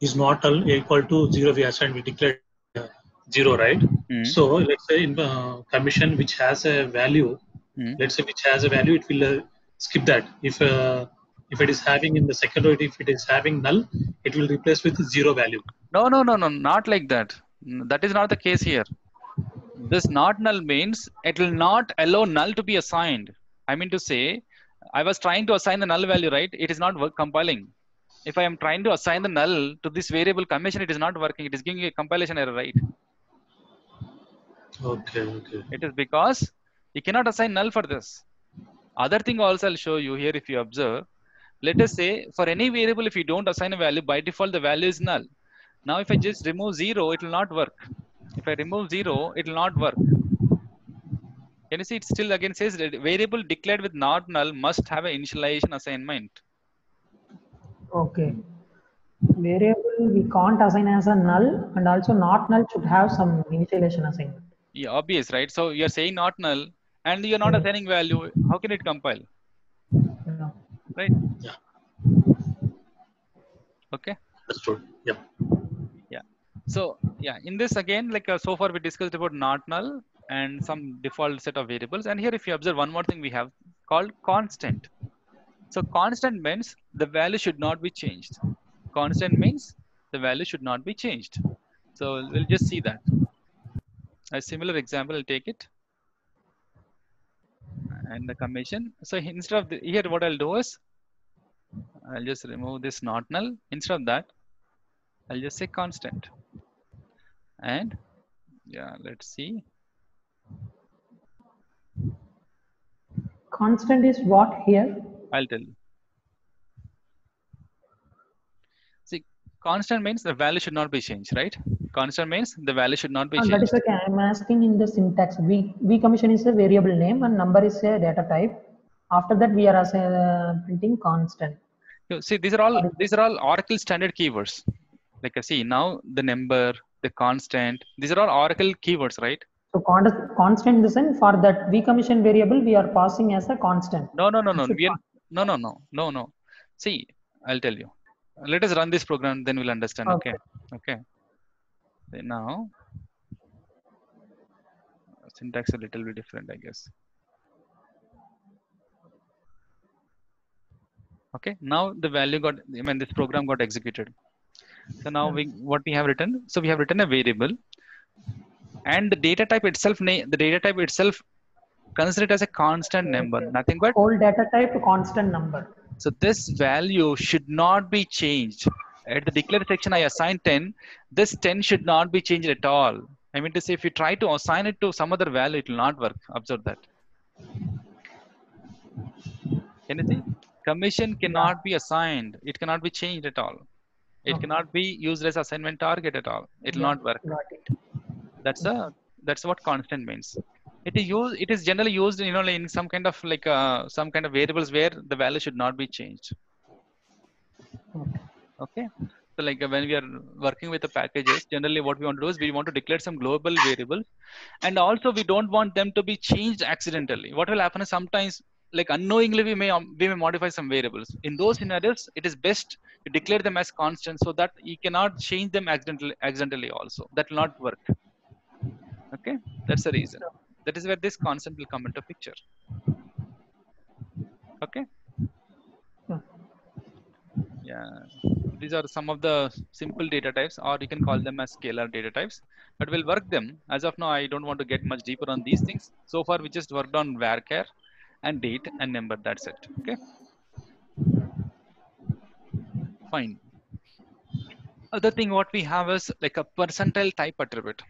is not equal to zero. We assigned we declared uh, zero, right? Hmm, So let's say in uh, commission which has a value, hmm. let's say which has a value, it will uh, skip that. If uh, if it is having in the second row, if it is having null, it will replace with zero value. No, no, no, no, not like that. That is not the case here. This not null means it will not allow null to be assigned. I mean to say, I was trying to assign the null value, right? It is not work compiling. If I am trying to assign the null to this variable commission, it is not working. It is giving a compilation error, right? Okay, okay. It is because you cannot assign null for this. Other thing also I'll show you here if you observe. Let us say for any variable, if you don't assign a value, by default the value is null. Now if I just remove zero, it will not work. If I remove zero, it will not work. Can you see it still again says that variable declared with not null must have an initialization assignment. Okay. Variable we can't assign as a null and also not null should have some initialization assignment. Yeah, obvious, right? So you're saying not null and you're not assigning value. How can it compile? Right? Yeah. Okay. That's true. Yeah. Yeah. So yeah, in this again, like uh, so far we discussed about not null and some default set of variables. And here, if you observe one more thing, we have called constant. So constant means the value should not be changed. Constant means the value should not be changed. So we'll just see that. A similar example, I'll take it. And the commission. So instead of the, here, what I'll do is I'll just remove this not null. Instead of that, I'll just say constant. And yeah, let's see. constant is what here? I'll tell you. See, constant means the value should not be changed, right? Constant means the value should not be changed. That is okay. I'm asking in the syntax. V V commission is a variable name and number is a data type. After that, we are as a printing constant. You see, these are all these are all Oracle standard keywords. Like I see now, the number, the constant. These are all Oracle keywords, right? So con- constant in the sense for that V commission variable, we are passing as a constant. No, no, no, no. We are, no, no, no, no, no. See, I'll tell you. Let us run this program, then we'll understand. Okay. Okay. Okay. Now, syntax a little bit different, I guess. Okay. Now the value got. I mean, this program got executed. So now we what we have written. So we have written a variable, and the data type itself. The data type itself. Consider it as a constant number, nothing but Whole data type constant number. so this value should not be changed. At the declare section, I assign 10. This 10 should not be changed at all. I mean to say, if you try to assign it to some other value, it will not work. Observe that. Can you see? Commission cannot be assigned. It cannot be changed at all. It Okay. cannot be used as assignment target at all. It will Yeah, not work. Got it. That's a that's what constant means. It is used. It is generally used, you know, in some kind of like uh, some kind of variables where the value should not be changed. Okay. Okay. So like when we are working with the packages, generally what we want to do is we want to declare some global variables, and also we don't want them to be changed accidentally. What will happen is sometimes like unknowingly we may um, we may modify some variables. In those scenarios, it is best to declare them as constant so that you cannot change them accidentally. Accidentally also, that will not work. Okay, that's the reason. That is where this constant will come into picture. Okay. Yeah. These are some of the simple data types, or you can call them as scalar data types. But we'll work them. As of now, I don't want to get much deeper on these things. So far, we just worked on varchar and date and number. That's it. Okay. Fine. Other thing what we have is like a percentile type attribute.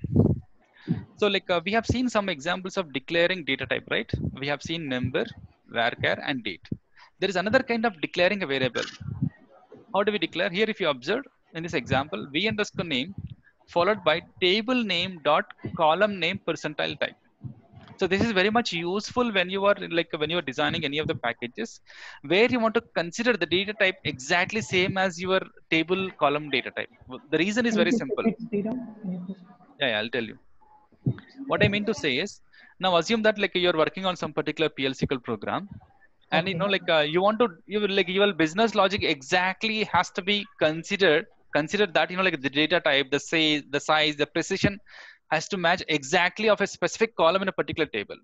So like uh, we have seen some examples of declaring data type, right? We have seen number, varchar, and date. There is another kind of declaring a variable. How do we declare? Here, if you observe in this example, v underscore name followed by table name dot column name percentile type. So this is very much useful when you are like when you are designing any of the packages where you want to consider the data type exactly same as your table column data type. The reason is very simple. Yeah, yeah, I'll tell you. What I mean to say is, now assume that like you're working on some particular PLSQL program, and you know like uh, you want to you will, like your business logic exactly has to be considered. Consider that you know like the data type, the size, the size, the precision has to match exactly of a specific column in a particular table.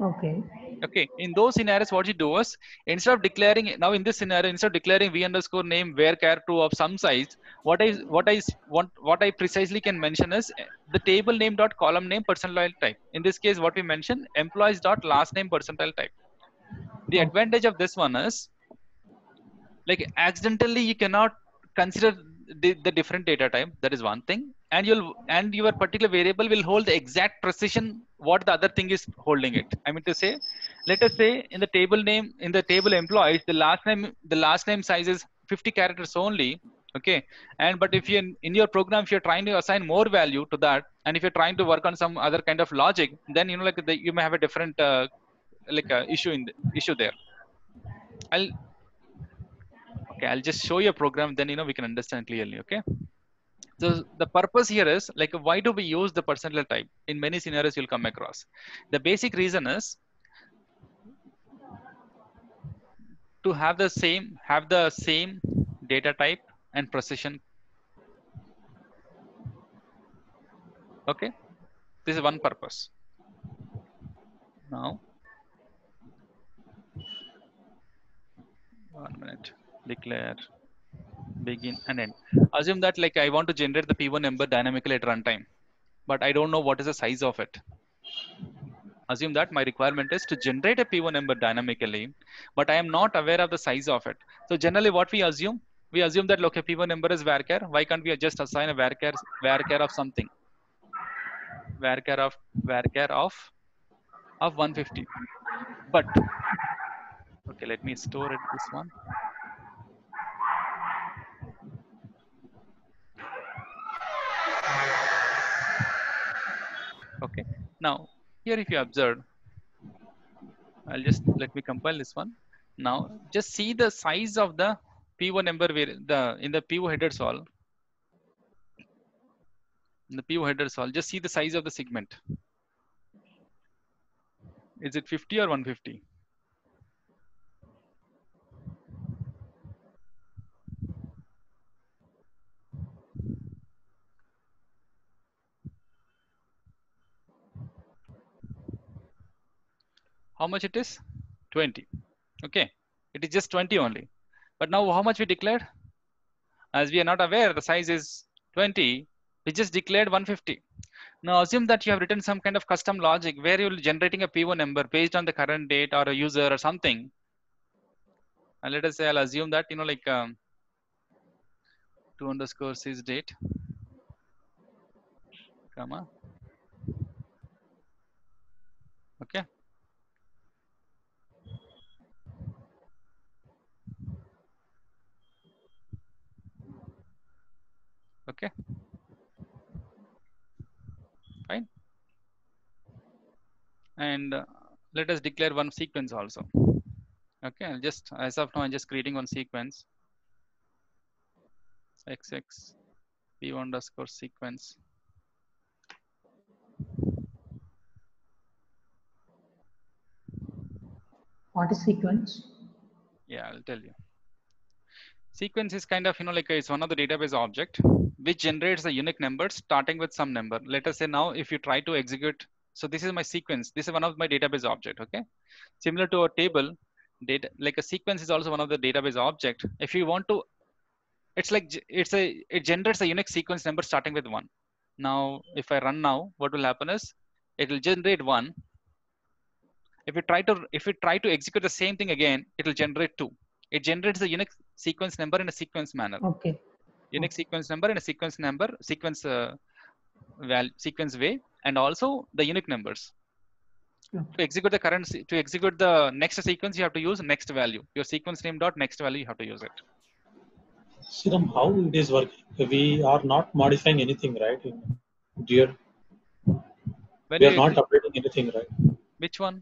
Okay. Okay, in those scenarios, what you do is instead of declaring now in this scenario, instead of declaring v underscore name varchar two of some size, what I what I want what I precisely can mention is eh, the table name dot column name percentile type. In this case, what we mention employees dot last name percentile type. The advantage of this one is like accidentally you cannot consider the, the different data type. That is one thing, and you'll and your particular variable will hold the exact precision what the other thing is holding it. I mean to say, let us say in the table name in the table employees the last name the last name size is 50 characters only. Okay, and but if you in, in your program if you're trying to assign more value to that, and if you're trying to work on some other kind of logic, then you know like the, you may have a different uh, like uh, issue in the, issue there. I'll okay i'll just show you a program then you know we can understand clearly okay? So the purpose here is like why do we use the percentile type? In many scenarios you'll come across. The basic reason is to have the same have the same data type and precision. Okay? This is one purpose. Now one minute. Declare. Begin and end. Assume that like i want to generate the PO number dynamically at runtime but i don't know what is the size of it. Assume that my requirement is to generate a PO number dynamically but i am not aware of the size of it. So generally what we assume we assume that okay PO number is varchar why can't we just assign a varchar varchar of something? Varchar of varchar of of 150 but okay let me store it this one. Okay now here if you observe i'll just let me compile this one. Now just see the size of the po number the in the po headers all in the po headers all just see the size of the segment. Is it 50 or 150 how much it is? 20 okay. It is just 20 only. But now how much we declared? As we are not aware the size is 20 we just declared 150 now assume that you have written some kind of custom logic where you're generating a po number based on the current date or a user or something. And let us say i'll assume that you know like um, 2 underscore sys date comma. Okay okay. Fine. And uh, let us declare one sequence also. Okay I'll just as of now i'm just creating one sequence. Xx PO underscore sequence. What is sequence? yeah i'll tell you. Sequence is kind of you know like it's one of the database object which generates the unique numbers starting with some number. Let us say now if you try to execute so this is my sequence. This is one of my database object okay? Similar to a table data like a sequence is also one of the database object. If you want to it's like it's a it generates a unique sequence number starting with one. Now if i run now what will happen is it will generate one. If you try to if you try to execute the same thing again it will generate two. It generates a unique sequence number in a sequence manner. Okay. Unique sequence number and a sequence number sequence uh, val sequence way and also the unique numbers Yeah. to execute the current to execute the next sequence you have to use next value your sequence name dot next value you have to use it Sriram, how it is working? We are not modifying anything, right? Dear, when we are not updating anything, right? which one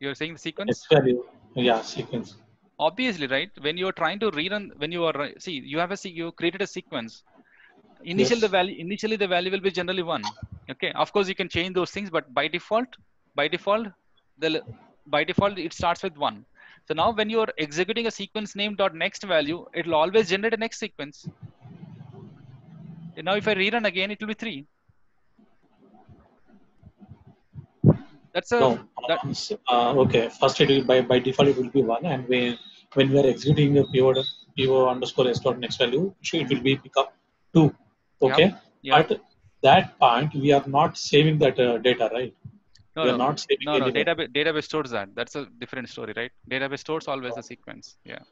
you're saying the sequence Next value, yeah, sequence. Obviously right? When you are trying to rerun when you are see you have a you created a sequence. Initial the value initially the value will be generally one okay? Of course you can change those things but by default by default the by default it starts with one. So now when you are executing a sequence name dot next value it will always generate a next sequence. And now if i rerun again it will be three that's a No, that uh, okay. First, it will by by default it will be one, and when when we are executing the PO PO underscore s dot next value, it will be pick up two. Okay, yeah but that point we are not saving that uh, data, right? no we are no not saving no no anywhere. database database stores that that's a different story right database stores always the sequence yeah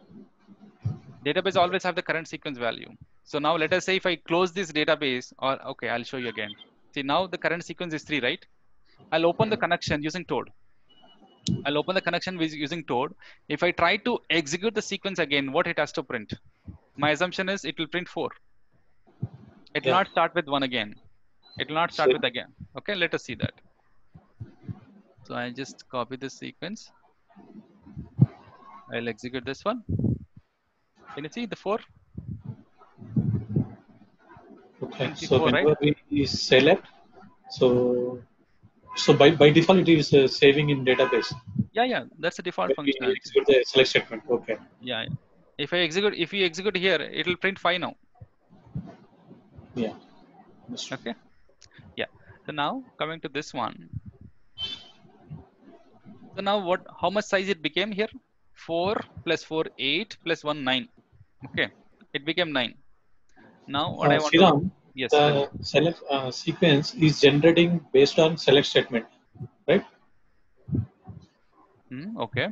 database always have the current sequence value so now let us say if i close this database or okay i'll show you again see now the current sequence is three right i'll open the connection using toad. I'll open the connection with using toad. If i try to execute the sequence again what it has to print? My assumption is it will print four. It will Yeah. not start with one again. It will not start with again. Okay let us see that. So i just copy this sequence. I'll execute this one. Can you see the four? Okay, 24, so right? whenever we select, so so by by default it is uh, saving in database. yeah yeah that's the default function. execute the select statement. Okay. yeah, yeah if i execute if you execute here it will print five now Yeah. Okay yeah so now coming to this one so now what how much size it became here 4 plus 4 8 plus 1 9 okay it became 9 now what Uh, i want Sriram, to yes the select uh, sequence is generating based on select statement, right? Hmm, okay.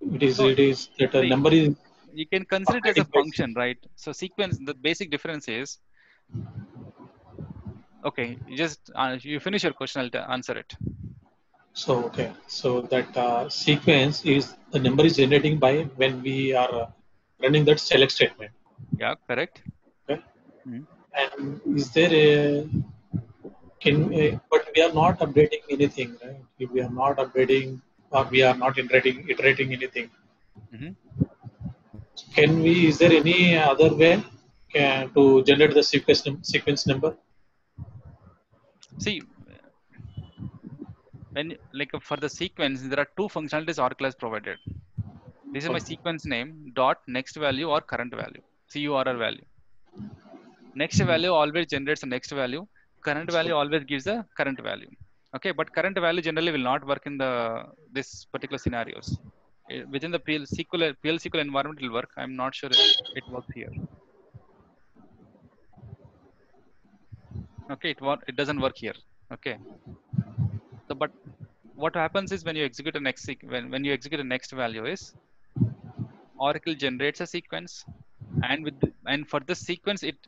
It is No, it is that a number is you can consider it as a function right? So sequence the basic difference is okay you just uh, you finish your question i'll answer it. So okay, so that uh, sequence is the number is generating by when we are uh, running that select statement. Yeah, correct. And is there a can uh, but we are not updating anything, right? We are not updating or we are not iterating iterating anything. Mhm. Can we? Is there any other way can, to generate the sequence sequence number? See, when like for the sequence, there are two functionalities Oracle class provided. This is my sequence name dot next value or current value, CURRVAL value. Next value always generates the next value. Current value always gives the current value. Okay, but current value generally will not work in the this particular scenarios. Eh, Within the PL SQL, PL SQL environment it will work. I'm not sure if it works here. Okay, it won't, it doesn't work here. Okay. So, but what happens is when you execute a next when when you execute a next value is Oracle generates a sequence, and with the- and for this sequence it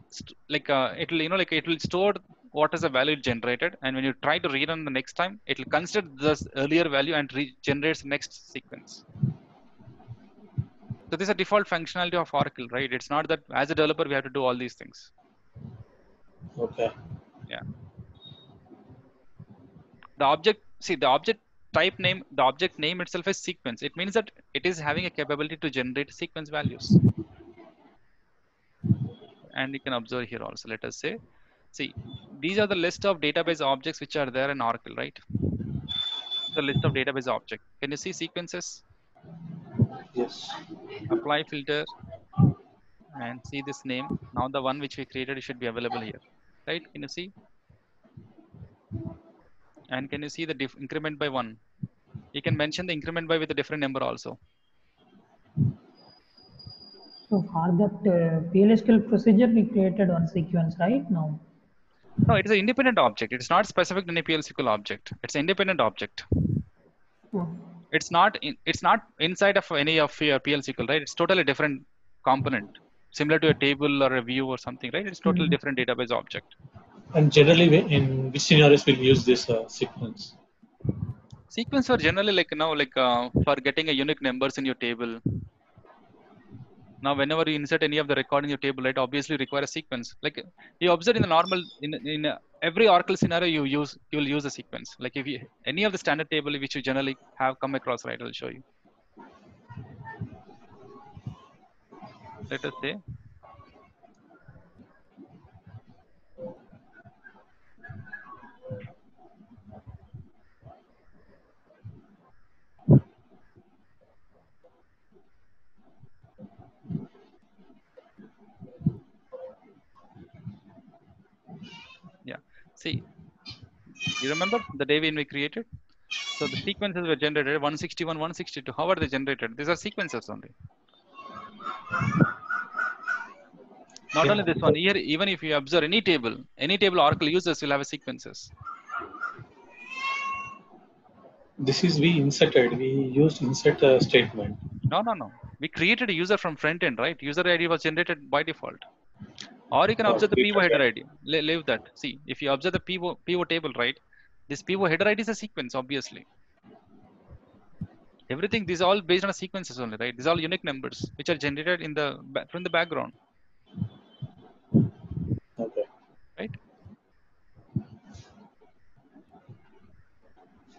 like uh, it will you know like it will store what is the value generated, and when you try to rerun the next time, it will consider this earlier value and re- generates next sequence. So this is a default functionality of Oracle, right? It's not that as a developer we have to do all these things. Okay. Yeah. The object see the object type name the object name itself is sequence it means that it is having a capability to generate sequence values and you can observe here also let us say. See these are the list of database objects which are there in oracle right? The list of database object can you see sequences? Yes. apply filter and see this name. Now the one which we created should be available here right? Can you see? And can you see the diff- increment by one? You can mention the increment by with a different number also So for that uh, PLSQL procedure, we created one sequence, right? Now, no it is an independent object. It's not specific to any PL/SQL object. It's an independent object. Oh, it's not in, it's not inside of any of your PL/SQL right? It's totally different component similar to a table or a view or something right? It's totally Mhm. different database object. And generally, in which scenarios we'll use this uh, sequence? sequence are generally like you know like uh, for getting a unique numbers in your table now whenever you insert any of the record in your table right obviously require a sequence. Like you observe in the normal in, in every oracle scenario you use you will use a sequence. Like if you any of the standard table which you generally have come across right i'll show you. Let us say yeah see you remember the day when we created? So the sequences were generated 161 162 how are they generated? These are sequences only. Not Yeah. only this one here even if you observe any table any table oracle users will have a sequences. This is we inserted. We used insert uh, statement. no no no. We created a user from front end right? User id was generated by default or you can observe the pivot header id leave that. See if you observe the pivot, pivot table right this pivot header id is a sequence obviously. Everything these are all based on sequences only right? These are all unique numbers which are generated in the from the background. Okay. right?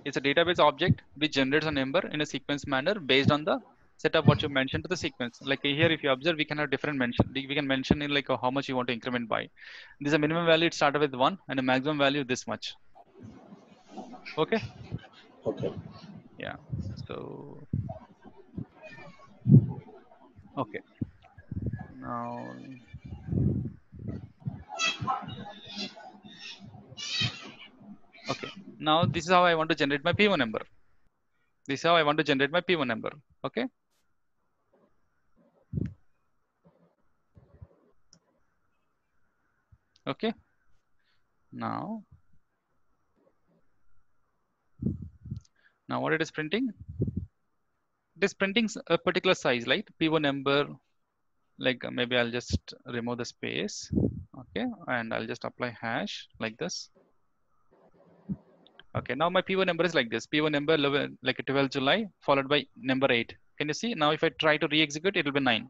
It's a database object which generates a number in a sequence manner based on the setup what you mentioned to the sequence. Like here if you observe we can have different mention we can mention in like how much you want to increment by. This is a minimum value it started with one and a maximum value this much. Okay? Okay. yeah so. Okay. Now. Okay. Now this is how i want to generate my PO number. This is how i want to generate my PO number. Okay okay now now what it is printing it is printing a particular size right PO number like uh, maybe i'll just remove the space okay and i'll just apply hash like this Okay, now my PO number is like this. PO number 11, like 12 July followed by number 8. Can you see? Now if I try to re-execute, it will be 9.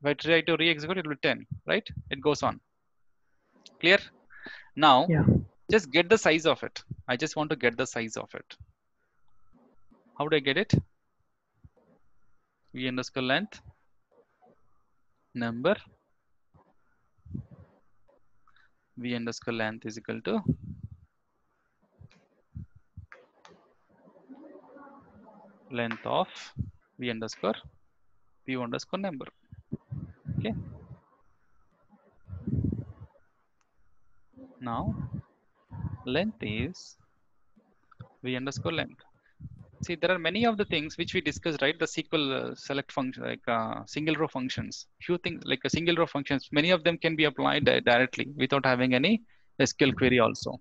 If I try to re-execute, it will be 10, right? It goes on. Clear? Now, Yeah. just get the size of it. I just want to get the size of it. How do I get it? V underscore length, number, V underscore length is equal to length of V underscore V underscore number. Okay. Now length is V underscore length. See, there are many of the things which we discussed, right? The SQL uh, select function, like uh, single row functions. Few things like a single row functions, many of them can be applied di- directly without having any SQL query also.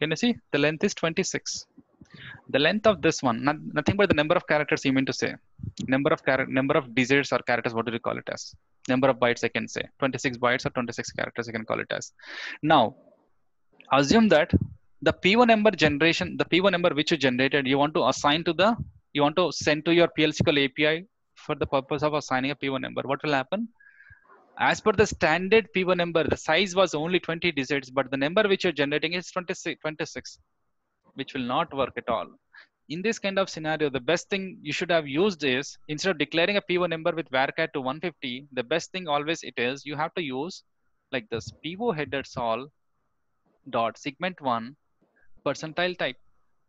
Can you see? The length is 26. The length of this one, not, nothing but the number of characters you mean to say. Number of number of digits or characters, what do you call it as? Number of bytes I can say. 26 bytes or 26 characters I can call it as. Now, assume that the PO number generation, the PO number which you generated, you want to assign to the, you want to send to your PL/SQL API for the purpose of assigning a PO number. What will happen? As per the standard PO number, the size was only 20 digits, but the number which you're generating is 26, 26 which will not work at all. In this kind of scenario, the best thing you should have used is instead of declaring a PO number with varchar to 150, the best thing always it is you have to use like this PO headers all dot segment one percentile type.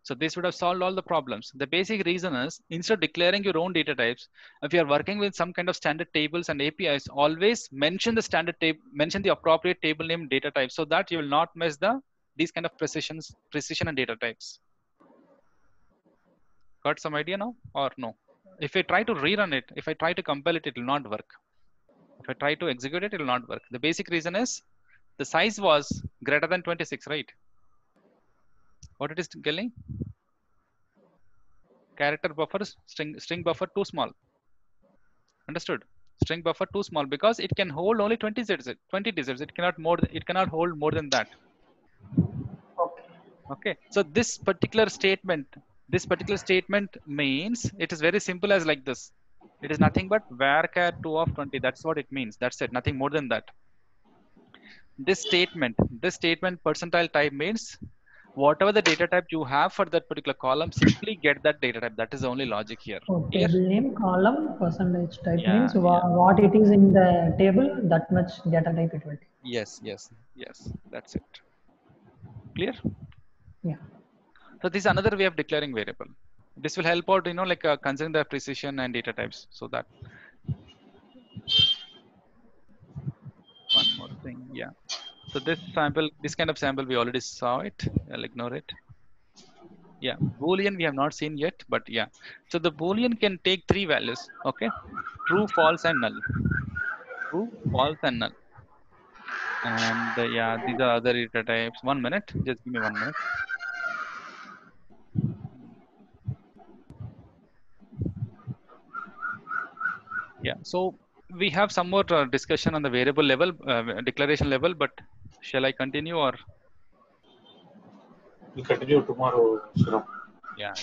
So this would have solved all the problems. The basic reason is instead of declaring your own data types, if you are working with some kind of standard tables and APIs, always mention the standard table, mention the appropriate table name data type so that you will not miss the these kind of precisions, precision and data types. Got some idea now or no? If I try to rerun it, if I try to compile it, it will not work. If I try to execute it, it will not work. The basic reason is the size was greater than 26, right? What it is telling? Character buffer, string, string buffer too small. Understood? String buffer too small because it can hold only 20 digits. 20 digits. It cannot more. It cannot hold more than that. Okay. Okay. So this particular statement, this particular statement means it is very simple as like this. It is nothing but varchar 2 of 20. That's what it means. That's it. Nothing more than that. This statement, this statement percentile type means whatever the data type you have for that particular column, simply get that data type. That is the only logic here. Clear? table name, column, percentage type Yeah, means wha- what it is in the table, that much data type it will take. Yes, yes, yes. That's it. Clear? Yeah. So this is another way of declaring variable. This will help out, you know, like uh, considering the precision and data types. So that one more thing, yeah. So this sample, this kind of sample, we already saw it. I'll ignore it. Yeah, Boolean we have not seen yet, but yeah. So the Boolean can take three values. Okay, true, false, and null. True, false, and null. And uh, yeah, these are other data types. One minute, just give me one minute. Yeah, so we have some more uh, discussion on the variable level, uh, declaration level, but shall I continue or? We'll continue tomorrow, Sriram. yeah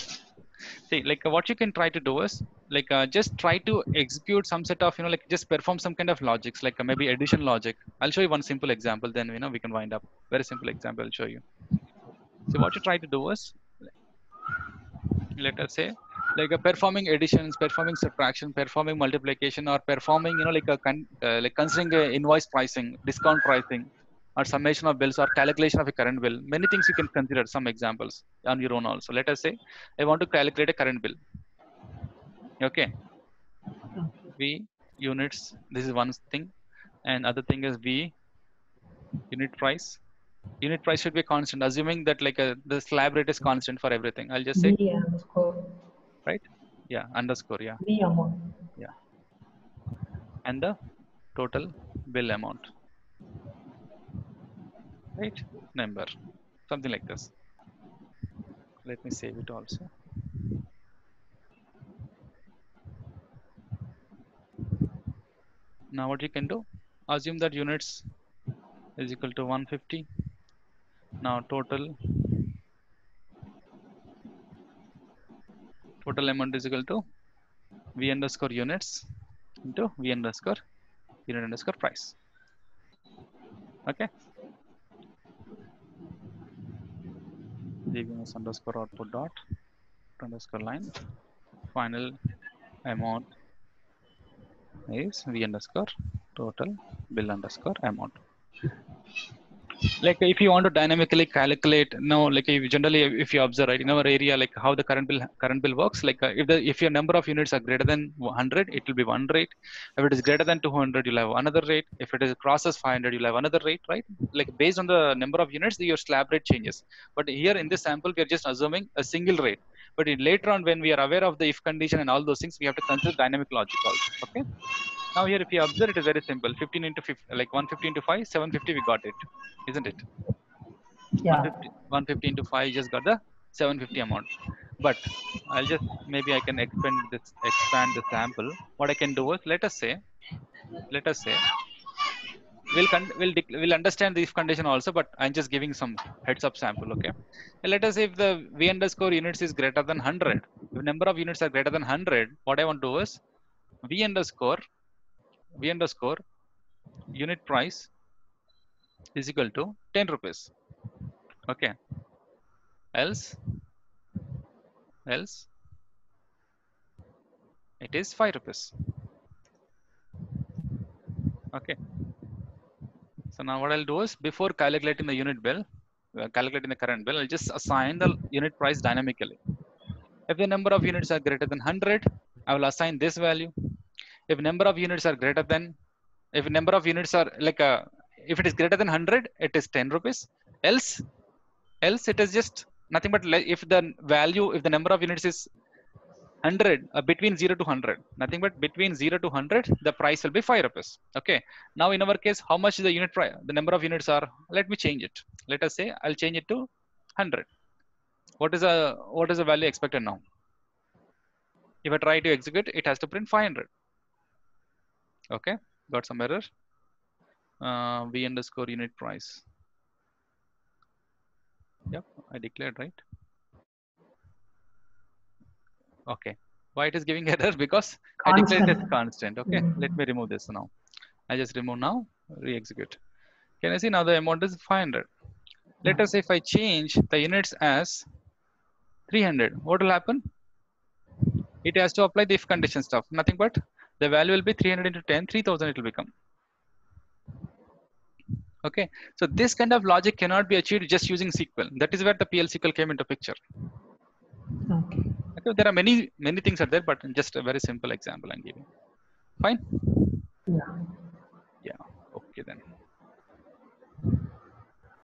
see like uh, what you can try to do is like uh, just try to execute some set of you know like just perform some kind of logics like uh, maybe addition logic i'll show you one simple example then you know we can wind up very simple example i'll show you so what you try to do is let us say like a performing additions performing subtraction performing multiplication or performing you know like a con- uh, like considering a invoice pricing discount pricing or summation of bills or calculation of a current bill. Many things you can consider some examples on your own also. Let us say i want to calculate a current bill. Okay. V units this is one thing. And other thing is v unit price. Unit price should be constant assuming that like a, the slab rate is constant for everything. I'll just say underscore, right? Yeah underscore yeah. V amount. Yeah. and the total bill amount. Right? Number. Something like this. Let me save it also. Now what you can do? Assume that units is equal to 150 now total total amount is equal to v underscore units into v underscore unit underscore price. Okay. DBMS underscore output dot underscore line final amount is v underscore total bill underscore amount like if you want to dynamically calculate no like if generally if you observe right in our area like how the current bill current bill works like uh, if the if your number of units are greater than 100 it will be one rate. If it is greater than 200 you'll have another rate. If it is crosses 500 you'll have another rate right? Like based on the number of units your slab rate changes. But here in this sample we are just assuming a single rate. But later on when we are aware of the if condition and all those things we have to consider dynamic logic also okay now here if you observe it is very simple. 15 into 5, like 150 into 5 750 we got it isn't it? Yeah. 150, 150 into 5 just got the 750 amount. But i'll just maybe i can expand this expand the sample. What i can do is let us say let us say we'll con- we'll, we'll understand the if condition also but i'm just giving some heads up sample okay? And let us say if the v underscore units is greater than 100 if number of units are greater than 100 what i want to do is v underscore v underscore unit price is equal to 10 rupees. Okay. Else else it is 5 rupees. Okay. So now what i'll do is before calculating the unit bill uh, calculating the current bill i'll just assign the unit price dynamically. If the number of units are greater than 100 i will assign this value if number of units are greater than if number of units are like a if it is greater than 100 it is 10 rupees. Else else it is just nothing but if the value if the number of units is 100 uh, between 0 to 100 nothing but between 0 to 100 the price will be 5 rupees. Okay. Now in our case how much is the unit price the number of units are? Let me change it. Let us say i'll change it to 100 what is a what is the value expected now? If i try to execute it has to print 500 okay got some error. Uh, v underscore unit price. Yep i declared right? Okay why it is giving <laughs> error? Because i declared it Constant. constant okay Mhm. let me remove this now. I just remove now re-execute. Can i see now the amount is 500 let us say if i change the units as 300 what will happen? It has to apply the if condition stuff nothing but the value will be 300 into 10 3000 it will become. Okay? So this kind of logic cannot be achieved just using sql that is where the pl sql came into picture. Okay. okay there are many many things are there but just a very simple example i'm giving. Fine? Yeah.